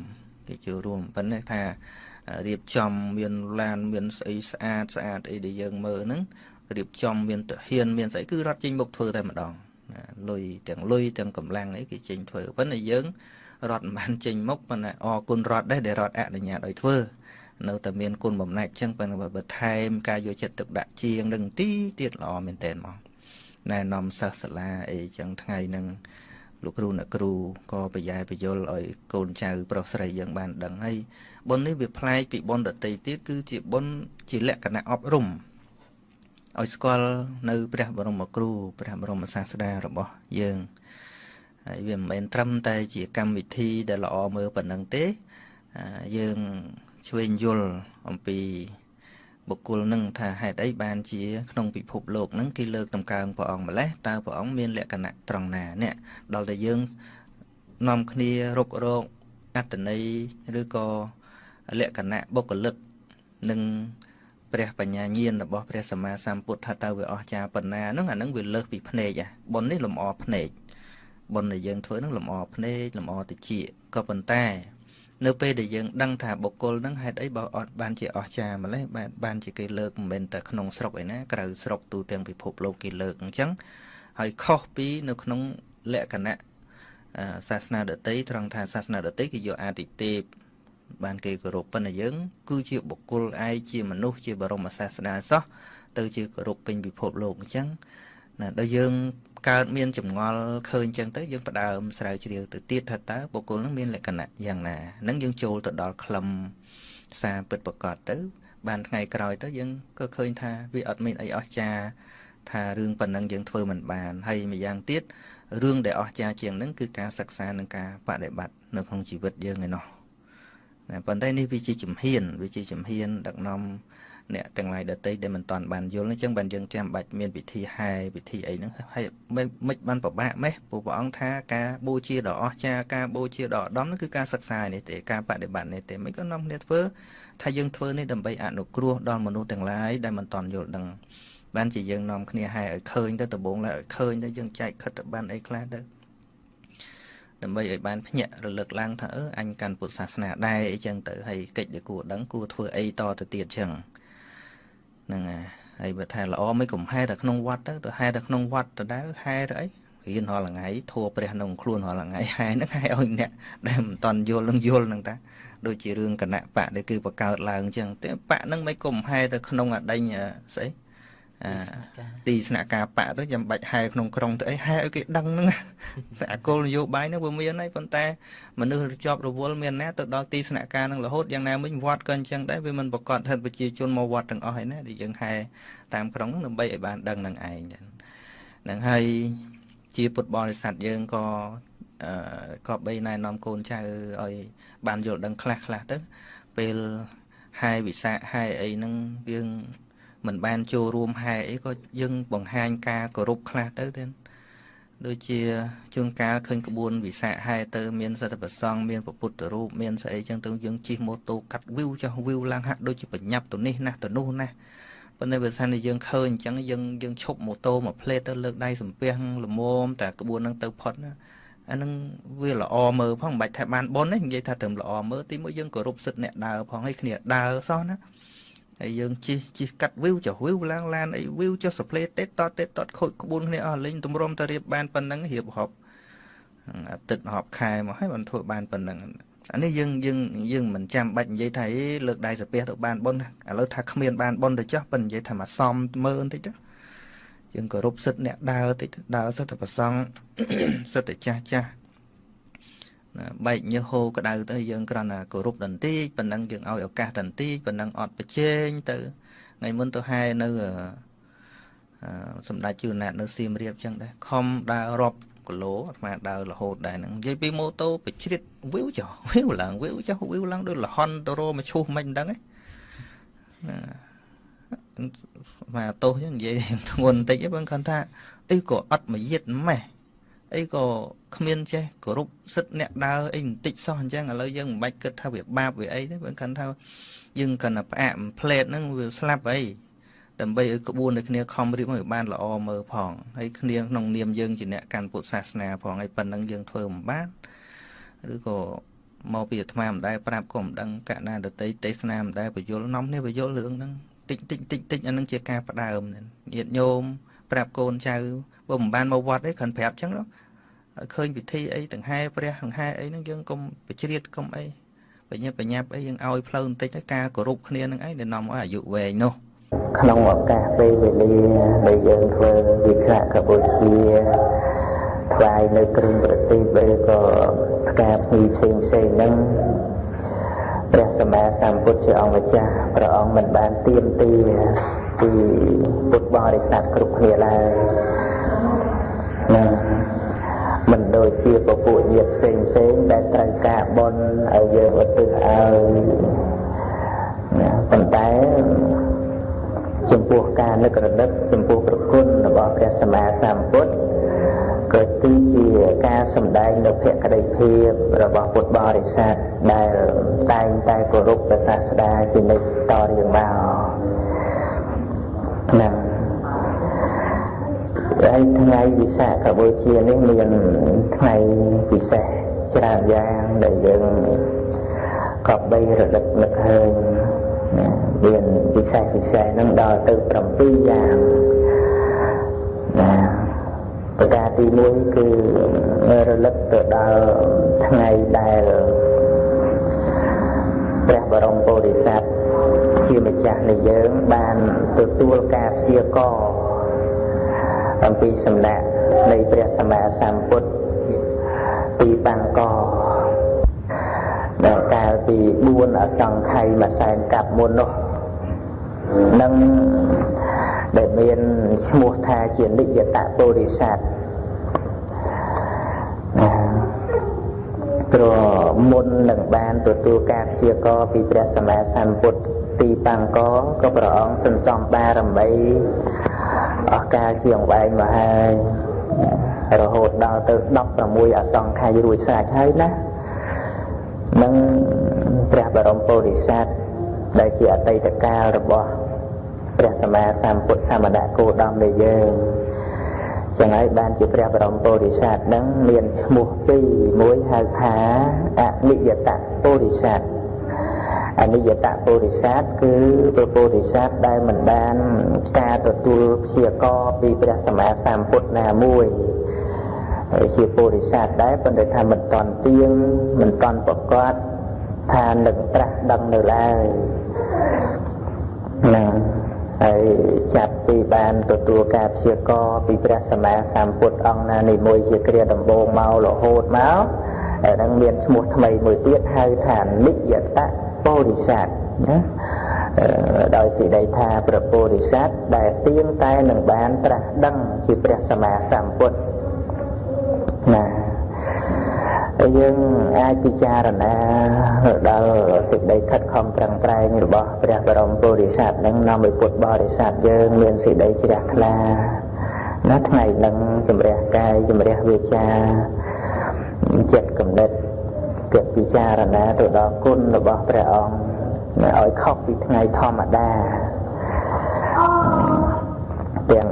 B: គេចូលរួមប៉ុន្តែថារៀបចំមានឡានមានស្អីស្អាតស្អាតអីដែលយើងមើលហ្នឹងរៀបចំមានទាហានមានស្អីគឺរត់ចេញមុខធ្វើតែម្ដងលុយទាំងលុយទាំងកម្លាំងអីគេចេញធ្វើប៉ុន្តែយើងរត់មិនបានចេញមុខប៉ុន្តែអរគុណរត់ដែរដែលរត់អនុញ្ញាតឲ្យធ្វើ នៅតែមានគុណបំណាច់ចឹងប៉ុន្តែបើថែមការយកចិត្តទុកដាក់ជាងនឹងទីទៀតល្អមែនតើមកណែនាំសិស្សសាលាអីចឹងថ្ងៃហ្នឹងលោកគ្រូអ្នកគ្រូក៏ប្រយែប្រយល់ឲ្យកូនចៅប្រុសស្រីយើងបានដឹងហើយបុណ្យនេះវាប្លែកពីបុណ្យដតីទៀតគឺជាបុណ្យជាលក្ខណៈអប់រំឲ្យស្គាល់នៅព្រះបរមគ្រូព្រះបរមសាស្តារបស់យើងហើយវាមិនមែនត្រឹមតែជាកម្មវិធីដែលល្អមើលប៉ុណ្ណឹងទេយើង ឆ្វេងយល់អំពីបុគ្គលនឹងថាហេតុអីបានជាក្នុងពិភពលោកនឹងគេលើកតម្កើងព្រះអង្គម្លេះតើព្រះអង្គមានលក្ខណៈត្រង់ណានេះដល់តែយើងនាំគ្នារុករោគអត្តន័យឬក៏លក្ខណៈបុគ្គលិកនិងព្រះបញ្ញាញាណរបស់ព្រះសម្មាសម្ពុទ្ធថាតើវាអស្ចារ្យប៉ុណ្ណាហ្នឹងអាហ្នឹងវាលើសពីភ្នែកហ่ะបុណ្យនេះលំអភ្នែកបុណ្យដែលយើងធ្វើហ្នឹងលំអភ្នែកលំអតិចក៏ប៉ុន្តែ នៅពេលដែលយើងដឹងថាបុគ្គលហ្នឹងហេតុអីបើអត់បានជាអស្ចារ្យម្លេះបានបានជាគេលើកមិនមែនតែក្នុងស្រុកឯណាក្រៅស្រុកទូទាំងពិភពលោកគេលើកអញ្ចឹងហើយខុសពីនៅក្នុងលក្ខណៈសាសនាដតីត្រង់ថាសាសនាដតីគេយកអាទិទេពបានគេគោរពប៉ុន្តែយើង គឺជាបុគ្គលឯងជាមនុស្សជាបរមសាស្តាសោះទៅជាគោរពពេញពិភពលោកអញ្ចឹងណាដល់យើង កើតមានចម្ងល់ឃើញចឹងទៅយើងផ្ដើមស្រាវជ្រាវទៅទៀតថាតើបុគ្គលនឹងមានលក្ខណៈយ៉ាងណានឹងយើងចូលទៅដល់ខ្លឹមសារពិតប្រកបទៅ បានថ្ងៃក្រោយទៅយើងក៏ឃើញថាវាអត់មានអីអស្ចារ្យថារឿងប៉ុណ្ណឹងយើងធ្វើមិនបានហើយម្យ៉ាងទៀតរឿងដែលអស្ចារ្យជាងនឹងគឺការសិក្សានិងការបដិបត្តិនៅក្នុងជីវិតយើងឯណោះប៉ុន្តែនេះវាជាជំហានវាជាជំហានដឹកនាំ អ្នកទាំងឡាយដតីដែលមិនតាន់បានយល់អញ្ចឹងបានយើងចាំបាច់មានពិធីហែពិធីអីហ្នឹងហើយមិនបានពិបាកម៉េះព្រោះព្រះអង្គថាការបូជាដ៏អស្ចារ្យការបូជាដ៏ឧត្តមហ្នឹងគឺការសិក្សានេះទេការបដិបត្តិនេះទេមិនក៏នាំគ្នាធ្វើថាយើងធ្វើនេះដើម្បីអនុគ្រោះដល់មនុស្សទាំងឡាយដែលមិនតាន់យល់ដឹងបានជាយើងនាំគ្នាហែឲ្យឃើញទៅដំបងឡើងឲ្យឃើញទៅយើងចែកខិតទៅបានអីខ្លះទៅដើម្បីឲ្យបានភ្ញាក់រលឹកឡើងថាអឺអញកាន់ពុទ្ធសាសនាដែរអីចឹងទៅហើយកិច្ចដែលគួរដឹងគួរធ្វើអីតទៅទៀតចឹង ហ្នឹងហើយបើថាល្អមិនកំហែតែក្នុងវត្តទៅទៅហែតែក្នុងវត្តដដែលហែទៅអីរៀនរាល់ថ្ងៃធัวព្រះក្នុងខ្លួនរាល់ថ្ងៃហែហ្នឹងហែឲ្យអ្នកដែលមិនតន់យល់នឹងយល់ហ្នឹងតាដូចជារឿងគណៈបកដែលគឺបកើតឡើងអញ្ចឹងតែបកហ្នឹងមិនកំហែទៅក្នុងអដេញស្អី ទីស្នាក់ការបកទៅចាំបាច់ហែក្នុងក្រុងទៅអីហែឲ្យគេដឹងហ្នឹងអាគោលនយោបាយហ្នឹងវាមានហើយប៉ុន្តែមនុស្សជាប់រវល់មានណាទៅដល់ទីស្នាក់ការហ្នឹងរហូតយ៉ាងណាមិញវត្តក៏អញ្ចឹងដែរវាមិនប្រកាសថាប្រជាជនមកវត្តទាំងអស់ហើយណាដែលយើងហែតាមក្រុងហ្នឹងដើម្បីឲ្យបានដឹងនឹងឯងហ្នឹងហើយជាពុទ្ធបរិស័ទយើងក៏អឺក៏បីណែនាំកូនចៅឲ្យបានយល់ដឹងខ្លះខ្លះទៅពេលហែវិសាហែអីហ្នឹងយើង មិនបានចូលរួមហែអីក៏យើងបង្ហាញការគោរពខ្លះទៅទេដូចជាជួនកាលឃើញក្បួនវិសាហែទៅមានសត្វប្រសងមានពុទ្ធរូបមានស្អីចឹងទៅយើងជិះម៉ូតូកាត់វីវចុះវីវឡើងហាក់ដូចជាបញ្ញាប់ទៅនេះណាទៅនោះណាប៉ុន្តែបើសិនជាយើងឃើញអញ្ចឹងយើងយើងឈប់ម៉ូតូមួយផ្លេតទៅលើកដៃសំពះល្មមតែក្បួនហ្នឹងទៅផុតណាអានឹងវាល្អមើលផងមិនបាច់ថាបានប៉ុនទេនិយាយថាត្រឹមល្អមើលទីមួយយើងគោរពសិទ្ធិអ្នកដើរផងឲ្យគ្នាដើរសោះណា ហើយយើងជិះជិះកាត់វីវចុះវីវឡើងឡានអីវីវចុះសផ្លេតតេតតតេតតខូចក្បួនគ្នាអស់លេងទម្រាំទៅរៀបបានប៉ុណ្ណឹងរៀបហប់អាទិត្យហប់ខែមកហើយបានធ្វើបានប៉ុណ្ណឹងអានេះយើងយើងយើងមិនចាំបាច់និយាយថាអេលើកដៃសាពះទៅបានប៉ុនឥឡូវថាគ្មានបានប៉ុនទៅចុះប៉ុន្តែនិយាយថាមកសំមើលបន្តិចទៅយើងគោរពសិទ្ធអ្នកដើរតិចដើរសិទ្ធតែប្រសងសិទ្ធតែចាស់ចាស់ ណាបែកញើសហូរក្តៅទៅយើងគ្រាន់តែគោរពតន្តិចប៉ុណ្ណឹងយើងឲ្យឱកាសតន្តិចប៉ុណ្ណឹងអត់ប្រជែងទៅថ្ងៃមុនទៅហែនៅសម្ដេចជឿណាតនៅសៀមរាបចឹងដែរខំដើររាប់គីឡូអាត្មាដើររហូតដែរហ្នឹងនិយាយពីម៉ូតូបជ្រៀតវីវចុះវីវឡើងវីវចុះវីវឡើងដូចលហន់ទៅរមកឈូសមិនដឹងទេណាមកទោសនិយាយធ្ងន់បន្តិចហ្នឹងបើគាត់ថាអីក៏អត់មកយិតម៉េះអីក៏ គ្មានចេះគោរពសិទ្ធអ្នកដើរអីបន្តិចសោះអញ្ចឹងឥឡូវយើងមិនបាច់គិតថាវាបាបវាអីទេបើគាត់ថាយើងគាត់តែផ្អាកផ្លេតហ្នឹងវាស្លាប់អីដើម្បីឲ្យក្បួនដូចគ្នាខំរៀបឲ្យបានល្អមើលផងហើយគ្នាក្នុងនាមយើងជាអ្នកកាន់ពុទ្ធសាសនាផងហើយប៉ុណ្ណឹងយើងធ្វើមិនបានឬក៏មកពីអាត្មាមិនដែលប្រាប់ក៏មិនដឹងកណាដតីទេសនាមិនដែលបញ្យលនាំនេះបញ្យលរឿងហ្នឹងតិចតិចតិចតិចអានឹងជាការផ្ដើមញាតញោមប្រាប់កូនចៅបើមិនបានមកវត្តទេគ្រាន់ប្រាប់ចឹងទៅ ឃើញពិធីអីទាំងហែព្រះទាំងហែអីហ្នឹងយើងកុំបជ្រៀតកុំអីបញ្ញាបញ្ញាប់អីយើងឲ្យផ្លូវបន្តិចទៅការគោរពគ្នានឹងអីដែលនាំឲ្យអាយុវែងនោះ
A: ក្នុងឱកាសពេលវេលាដែលយើងធ្វើវិក្ខកបុជាថ្វាយនៅគ្រឿងប្រទីបឬក៏ផ្កាភ្ញីផ្សេងផ្សេងហ្នឹងព្រះសម្មាសម្ពុទ្ធជាអង្គម្ចាស់ព្រះអង្គមិនបានទៀមទាពីពុទ្ធបរិស័ទគ្រប់គ្នាឡើយ ដូចជាពពួកញាតិផ្សេងផ្សេងដែលត្រូវការបន់ឲ្យយើងឧទ្ទិសឲ្យណាប៉ុន្តែចំពោះការនឹករលឹកចំពោះប្រគុណរបស់ព្រះសម្មាសម្ពុទ្ធក៏គឺជាការសម្ដែងនៅភក្តីភាពរបស់ពុទ្ធបរិស័ទដែលតែងតែគោរពព្រះសាស្តាជានិច្ចតរៀងមកណា ហើយថ្ងៃវិសាខបូជានេះមានថ្ងៃពិសេសច្រើនយ៉ាងដែលយើងក៏បីរលឹកនឹកឃើញណាមានពិសេសពិសេសហ្នឹងដល់ទៅ7យ៉ាងណាប្រការទី1គឺរលឹកទៅដល់ថ្ងៃដែលព្រះបរមពុរិស័ទជាម្ចាស់នៃយើងបានទទួលការព្យាករ អំពីសំណាក់នៃព្រះសម្មាសម្ពុទ្ធពីបង្កដល់កាលពី4អសង្ខ័យមួយសែនកាប់មុននោះនឹងដែលមានឈ្មោះថាជានិយតពុរិស័ទព្រោះមុននឹងបានទទួលការព្យាករពីព្រះសម្មាសម្ពុទ្ធទីបង្កក៏ព្រះអង្គសន្សំបារមីអស់ កាលជាងវែងមកហើយរហូតដល់ទៅ16អសង្ខ័យរួចស្រេចហើយណានឹងព្រះបរមពុរិស័ទដែលជាអតីតកាលរបស់ព្រះសម្មាសម្ពុទ្ធសមណគោដមនៃយើងចឹងហើយបានជាព្រះបរមពុរិស័ទនឹងមានឈ្មោះពីរមួយហៅថាអនិយតពុរិស័ទ អនិយតពុរិស័ទគឺព្រះពុរិស័ទដែលមិនបានការទទួលព្យាករពីព្រះសម្មាសម្ពុទ្ធណាមួយជាពុរិស័ទដែរប៉ុន្តែថាមិនតន់ទៀងមិនតន់ប្រកាសថានឹងត្រាស់ដឹងនៅឡើយណាហើយចាប់ពីបានទទួលការព្យាករពីព្រះសម្មាសម្ពុទ្ធអង្គណានីមួយជាគ្រាដំបូងមករហូតមកហើយនឹងមានឈ្មោះថ្មីមួយទៀតហៅថានិយត ពុរិស័ទណាដោយសេចក្តីថាព្រះពុរិស័ទដែលទៀងតែនឹងបានត្រាស់ដឹងជាព្រះសម្មាសម្ពុទ្ធណាហើយយើងអាចពិចារណាដល់សេចក្តីខិតខំប្រឹងប្រែងរបស់ព្រះបរមពុរិស័ទនឹងនាំឲ្យពុទ្ធបរិស័ទយើងមានសេចក្តីជ្រះថ្លាណាថ្ងៃនឹងជំរះកាយជំរះវាចាចិត្តកំណត់ គិតពិចារណាទៅដល់គុណរបស់ព្រះអង្គឲ្យខុសពីថ្ងៃធម្មតាទាំង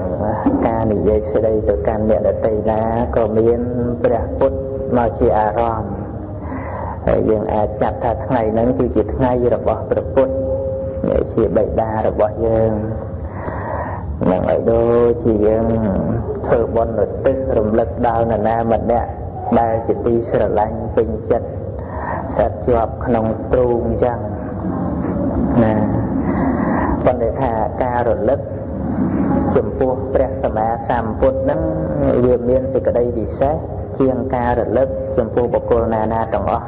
A: ការនិយាយស្ដីទៅកាន់អ្នកដទៃណាក៏មានព្រះពុទ្ធមកជាអារម្មណ៍ហើយយើងអាចចាត់ថាថ្ងៃហ្នឹងគឺជាថ្ងៃរបស់ព្រះពុទ្ធជាបិតារបស់យើងនឹងឲ្យដូចជាយើងធ្វើបុណ្យឧទ្ទិសរំលឹកដល់នរណាម្នាក់ដែលជាទីស្រឡាញ់ពេញចិត្ត ស្ថិតជាប់ក្នុងទ្រូងអញ្ចឹងណាប៉ុន្តែថាការរលឹកចំពោះព្រះសម្មាសម្ពុទ្ធហ្នឹងវាមានសេចក្តីពិសេសជាងការរលឹកចំពោះបុគ្គលណាណាទាំងអស់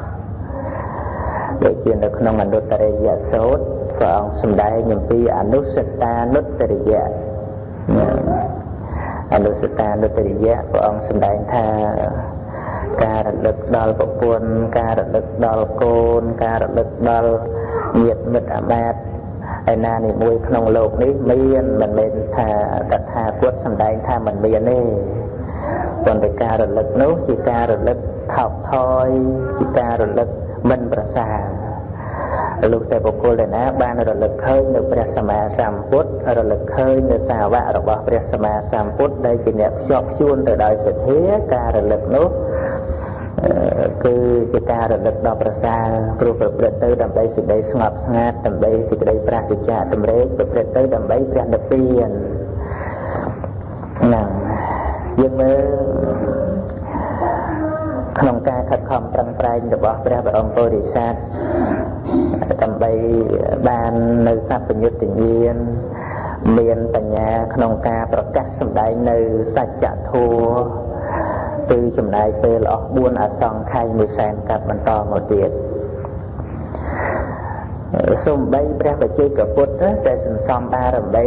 A: ដូចជានៅក្នុងអនុត្តរិយសូត្រព្រះអង្គសម្ដែងអំពីអនុសតានុត្តរិយៈអនុសតានុត្តរិយៈព្រះអង្គសម្ដែងថា ការរលឹកដល់ប្រពន្ធការរលឹកដល់កូនការរលឹកដល់ញាតិមិត្តអាមាត្យឯណានីមួយក្នុងโลกនេះមានមិនមែនថាតថាគតសំដែងថាមិនមានទេ ប៉ុន្តែការរលឹកនោះជាការរលឹកថោកថយជាការរលឹកមិនប្រសើរលុះតែបុគ្គលដែលណាបានរលឹកឃើញនៅព្រះសម្មាសម្ពុទ្ធរលឹកឃើញនៅសាវករបស់ព្រះសម្មាសម្ពុទ្ធដែលជាអ្នកភ្ជាប់ជួនទៅដោយសទ្ធាការរលឹកនោះ គឺជាការរលឹកដល់ប្រសើរព្រោះប្រព្រឹត្តទៅដើម្បីសេចក្តីស្ងប់ស្ងាត់ដើម្បីសេចក្តីប្រាសចាកតម្រេកប្រព្រឹត្តទៅដើម្បីព្រះនិព្វានហ្នឹងយើងមើលក្នុងការខិតខំប្រឹងប្រែងរបស់ព្រះបរមពុរិស័ទដើម្បីបាននៅសัพពញុត្តញាណមានបញ្ញាក្នុងការប្រកាសសម្ដែងនៅសច្ចធម៌ គឺចំណាយពេលអស់4អសង្ខ័យមួយសែនកាត់បន្តមកទៀតសំបីព្រះបច្ចេកពុទ្ធតែសន្សំបារមី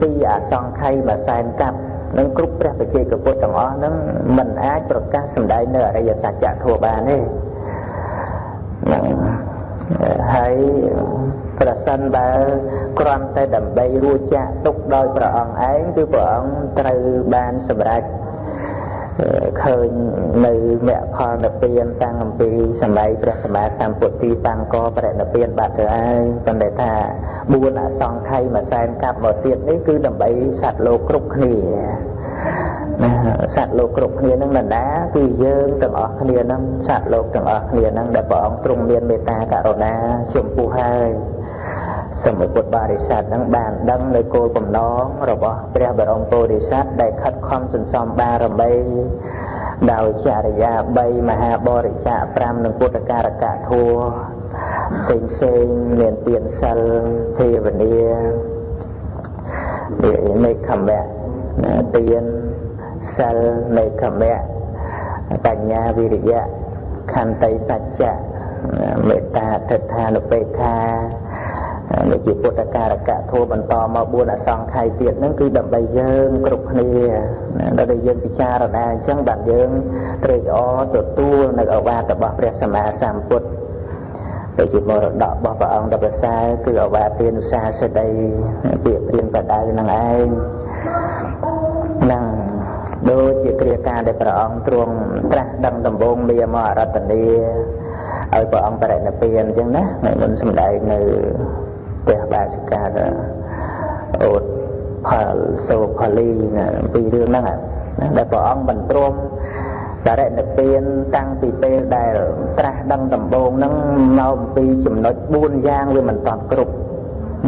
A: ពីអសង្ខ័យមួយសែនកាប់នឹងគ្រប់ព្រះបច្ចេកពុទ្ធទាំងអស់ហ្នឹងมันអាចប្រកាសសម្ដែងនៅអរិយសច្ចធម៌បានទេហ្នឹងហើយប្រសិនបើគ្រាន់តែដើម្បីរួចចាក់ទុកដោយព្រះអង្គឯងគឺព្រះអង្គត្រូវបានសម្រេច ឃើញនៅមគ្គផលនិព្វានតាំងអំពីសម័យព្រះសម្មាសម្ពុទ្ធទីតាំងកបរិនិព្វានបាត់ទៅហើយប៉ុន្តែថា4អសង្ខ័យមួយសែនកាប់មកទៀតនេះគឺដើម្បីសត្វលោកគ្រប់គ្នាណាសត្វលោកគ្រប់គ្នានឹងនរណាគឺយើងទាំងអស់គ្នានឹងសត្វលោកទាំងអស់គ្នានឹងដែលព្រះអង្គទ្រង់មានមេត្តាករុណាចំពោះហើយ សម្ពុទ្ធបរិស័ទនឹងបានដឹងនៅគោលបំណងរបស់ព្រះបរមពុរិស័ទដែលខិតខំសន្សំបារមីដោយចរិយា3មហាបរិច្ចាគ5និងពុទ្ធការកៈធัวផ្សេងផ្សេងមានទានសិលភាវនាមេខមៈទានសិលមេខមៈបញ្ញាវិរិយៈខន្តីសច្ចៈមេត្តាទិដ្ឋានុបេក្ខា នេះជាពុទ្ធការកៈធัวបន្តមក4អសង្ខ័យទៀតហ្នឹងគឺដើម្បីយើងគ្រប់គ្នាដល់យើងពិចារណាអញ្ចឹងបាទយើងត្រេកអរទទួលនៅអវាទរបស់ព្រះសម្មាសម្ពុទ្ធដែលជាមរតករបស់ព្រះអង្គដ៏ប្រសើរគឺអវាទានុសាសដីពាក្យព្រានបដៅនឹងឯងនឹងដូចជាគ្រាការដែលព្រះអង្គទ្រង់ត្រាស់ដឹងដំបូងលាមកអរតនីឲ្យព្រះអង្គបរិនិព្វានអញ្ចឹងណានៅមុនសម្ដែងនៅ ផ្ទះបាសិកាអូតផលសូផលីណាពីរឿងហ្នឹងណាដែលព្រះអង្គមិនព្រមបរិនិព្វានតាំងពីពេលដែលត្រាស់ដឹងដំបូងហ្នឹងមកអំពីចំណុច4យ៉ាងវាមិនតាន់គ្រប់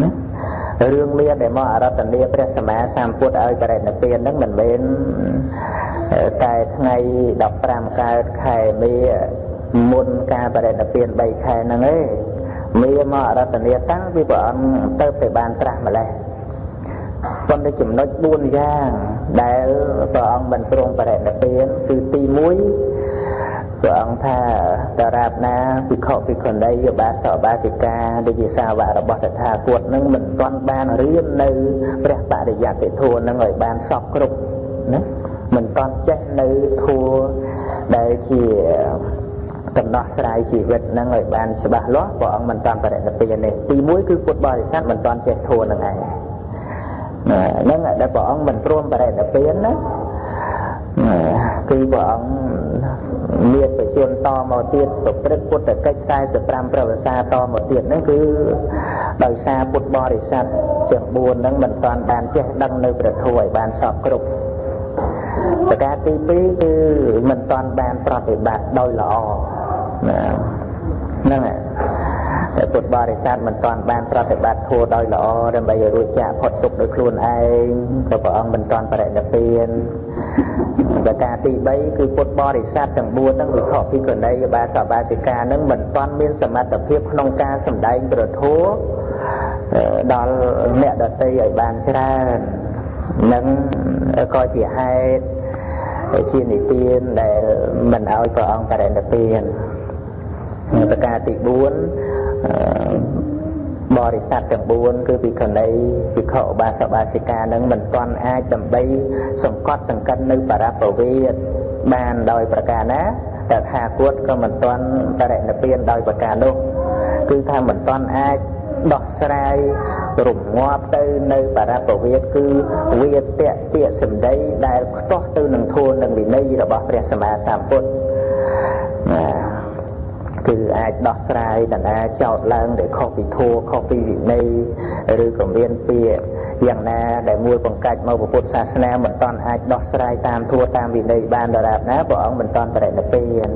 A: ណារឿងមានដែលមកអរតនីព្រះសម្មាសម្ពុទ្ធឲ្យបរិនិព្វានហ្នឹងមិនមែនតែថ្ងៃ15កើតខែមេមុនការបរិនិព្វាន3ខែហ្នឹងឯ ងមានមករតនាតាំងពីព្រះអង្គទៅទៅបានត្រាស់ម្លេះប៉ុន្តែចំណុច4យ៉ាងដែលព្រះអង្គមិនព្រមបរិនិព្វានគឺទី1ព្រះអង្គថាតារាបណាភិក្ខុភិក្ខុនីឧបាសកឧបាសិកាដែលជាសាវករបស់តថាគតនឹងមិនទាន់បានរៀននៅព្រះបរិយត្តិធម៌នឹងឲ្យបានសពគ្រប់ណាមិនទាន់ចេះនៅធម៌ដែលជា ដំណោះស្រាយជីវិតនឹងឲ្យបានច្បាស់លាស់ព្រះអង្គមិនតាន់បរិនិព្វានទេទី1គឺពុទ្ធបរិស័ទមិនតាន់ចេះធម៌នឹងឯងហ្នឹងដែលព្រះអង្គមិនព្រមបរិនិព្វានណាគឺព្រះអង្គមានបជនតមកទៀតប្រព្រឹត្តពុទ្ធកិច្ច45ប្រវត្តិសាតមកទៀតហ្នឹងគឺដោយសារពុទ្ធបរិស័ទទាំង4ហ្នឹងមិនតាន់បានចេះដឹងនៅព្រះធម៌ឲ្យបានសពគ្រប់ប្រការទី2គឺមិនតាន់បានប្រតិបត្តិដោយល្អ ណាហ្នឹងហើយពុទ្ធបរិស័ទមិនតាន់បានប្រតិបត្តិធម៌ដោយល្អដើម្បីឲ្យរួចចាកផុតទុក្ខដោយខ្លួនឯងក៏ព្រះអង្គមិនតាន់បរិនិព្វានប្រការទី3គឺពុទ្ធបរិស័ទទាំង4ហ្នឹងវិខភិក្ខុនីបាសបាសិកាហ្នឹងមិនតាន់មានសមត្ថភាពក្នុងការសម្ដែងព្រះធម៌ដល់អ្នកដទៃឲ្យបានច្រើននឹងក៏ជាហេតុជានិទានដែលមិនឲ្យព្រះអង្គបរិនិព្វាន ប្រការទី4បរិស័ទទាំង4គឺភិក្ខុនីភិក្ខុបាសបាសិកានឹងមិនទាន់អាចដើម្បីសង្កត់សង្កិននៅបរពវេទបានដោយប្រការណាតែថាគួតក៏មិនទាន់បរិនិព្វានដោយប្រការនោះគឺថាមិនទាន់អាចដោះស្រាយរងាប់ទៅនៅបរពវេទគឺវាតៈពាក្យសម្ដីដែលខ្ទាស់ទៅនឹងធម៌និងវិន័យរបស់ព្រះសម្មាសម្ពុទ្ធណា គឺអាចដោះស្រាយដណ្ដាចោតឡើងដែលខុសពីធัวខុសពីវិន័យឬក៏មានពាក្យយ៉ាងណាដែលមួយបង្កាច់មកពុទ្ធសាសនាមិនតាន់អាចដោះស្រាយតាមធัวតាមវិន័យបានដរាបណាព្រះអង្គមិនតាន់បរិនិព្វាន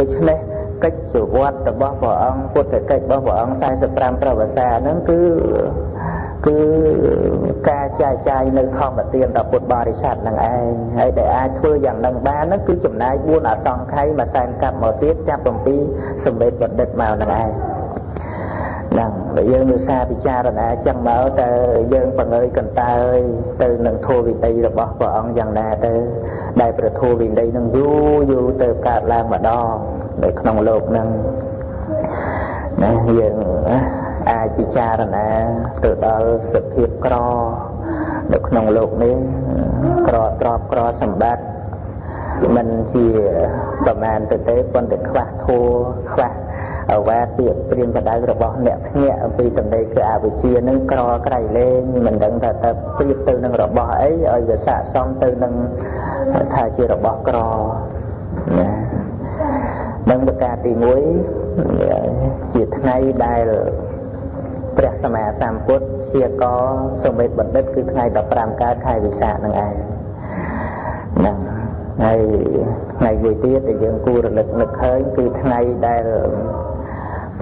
A: ដូច្នេះកិច្ចជាវត្តរបស់ព្រះអង្គពុទ្ធកិច្ចរបស់ព្រះអង្គ45ប្រវត្តិសាហ្នឹងគឺ គឺការចាយចាយនៅធម្មទានដល់ពុទ្ធបរិស័ទនឹងឯងហើយដែលអាចធ្វើយ៉ាងនឹងបាននោះគឺចំណាយ4អសង្ខ័យមួយសែនកាប់មកទៀតចាប់អំពីសម្បេតបណ្ឌិតមកនឹងឯងហ្នឹងបើយើងឧស្សាហ៍ពិចារណាចឹងមកតើយើងបង្ហើយកន្តើយទៅនឹងធម៌វិន័យរបស់ព្រះអង្គយ៉ាងណាទៅដែលព្រះធម៌វិន័យនឹងយូរយូរទៅកើតឡើងម្ដងនៅក្នុងលោកហ្នឹងណាយើងណា អាចពិចារណាទៅដល់សភាពក្រនៅក្នុងโลกនេះក្រទ្របក្រសម្បត្តិមិនជាប្រមាណទៅទេប៉ុន្តែខ្វះធัวខ្វះអវាទិព្រានបដៅរបស់អ្នកភ្ញាក់អំពីតំណេគឺអវិជ្ជានឹងក្រក្រៃលែងមិនដឹងថាតើព្រៀបទៅនឹងរបស់អីឲ្យវាស័កសមទៅនឹងថាជារបស់ក្រណានឹងប្រការទី1ជាថ្ងៃដែល ព្រះសម្មាសម្ពុទ្ធជាកសម្បេតបណ្ឌិតគឺថ្ងៃ15កើតខែវិសាខនឹងឯងហ្នឹងហើយថ្ងៃមួយទៀតដែលយើងគួររលឹកនឹកឃើញគឺថ្ងៃដែល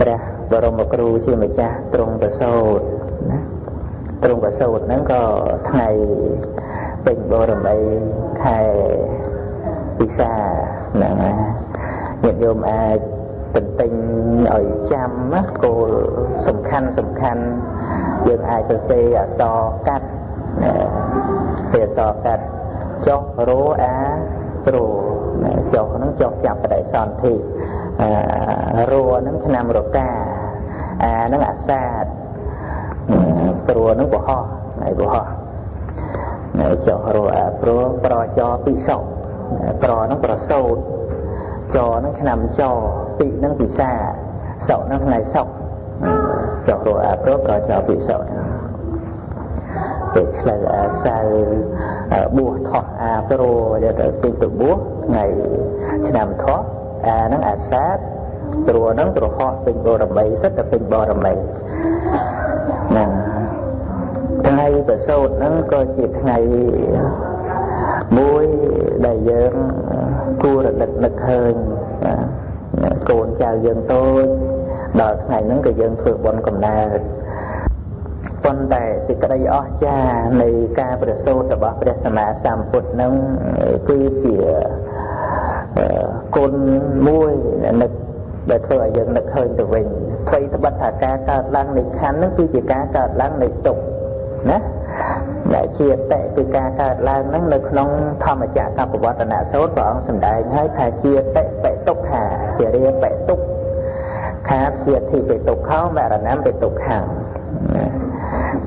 A: ព្រះបរមគ្រូជាម្ចាស់ទ្រង់ប្រសូតណាទ្រង់ប្រសូតហ្នឹងក៏ថ្ងៃពេញបរមីខែពិសាហ្នឹងណាញាតិញោមអាច បន្ទិញឲ្យចាំណាគោលសំខាន់សំខាន់យើងអាចសរសេរអក្សរកាត់សរសេរអក្សរកាត់ចុះរោអាព្រោចុះហ្នឹងចុះចាប់បដិសន្ធិរោហ្នឹងឆ្នាំរកាអាហ្នឹងអាសាទព្រោហ្នឹងបហោះហើយបហោះនៅចុះរោអាព្រោប្រចពិសុប្រហ្នឹងប្រសោតចហ្នឹងឆ្នាំច ពីហ្នឹងពិសាសុហ្នឹងថ្ងៃសុកចុះរោអាព្រោប្រចពិសុពេលឆ្លៅអាសៅបួសថោះអាប្រូយកទៅជិះទៅបួសថ្ងៃឆ្នាំថោះអាហ្នឹងអាសាទព្រោះហ្នឹងប្រហោះពេញបរមីសិតតែពេញបរមីហ្នឹងថ្ងៃប្រសូតហ្នឹងក៏ជាថ្ងៃមួយដែលយើងគួររលឹកនឹកឃើញ កូនចៅយើងតូចដល់ថ្ងៃហ្នឹងក៏យើងធ្វើបុណ្យកំណើតប៉ុន្តែសេចក្តីអស្ចារ្យនៃការប្រសូតរបស់ព្រះសម្មាសម្ពុទ្ធហ្នឹងគឺជាគុណមួយនឹកដែលធ្វើឲ្យយើងនឹកឃើញទៅវិញអ្វីត្បិតថាការកើតឡើងនៃខណ្ឌហ្នឹងគឺជាការកើតឡើងនៃទុក្ខណា ដែលជាតេគឺការកើតឡើងហ្នឹងនៅក្នុងធម្មចក្រកបវត្តនសោតព្រះអង្គសម្ដែងឲ្យថាជាតេបិទុក្ខាជារាបិទុក្ខខាជាធិបិទុក្ខោមរណំបិទុក្ខា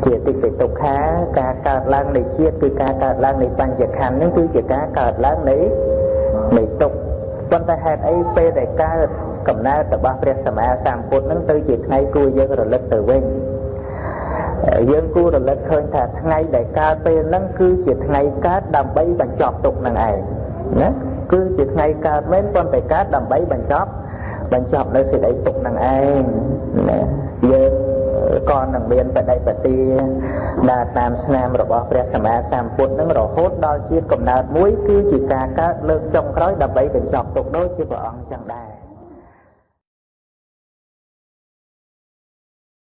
A: ជាតិបិទុក្ខាការកើតឡើងនៃជាតិគឺការកើតឡើងនៃបញ្ញខណ្ឌហ្នឹងគឺជាការកើតឡើងនៃនៃទុក្ខប៉ុន្តែហេតុអីពេលដែលកើតកំណើតរបស់ព្រះសម្មាសម្ពុទ្ធហ្នឹងទៅជាថ្ងៃគួរយើងរលឹកទៅវិញ យើងគួររលឹកឃើញថាថ្ងៃដែលកើតពេលហ្នឹងគឺជាថ្ងៃកើតដើម្បីបញ្ចប់ទុកនឹងឯងណាគឺជាថ្ងៃកើតមែនប៉ុន្តែកើតដើម្បីបញ្ចប់បញ្ចប់នៅសេចក្តីទុកនឹងឯងណាយើងក៏នឹងមានបដិបទាដើរតាមស្នាមរបស់ព្រះសម្មាសម្ពុទ្ធនឹងរហូតដល់ជាតិកំណើតមួយគឺជាការកើតលើកចុងក្រោយដើម្បីបញ្ចប់ទុកដូចជាព្រះអង្គចឹងដែរ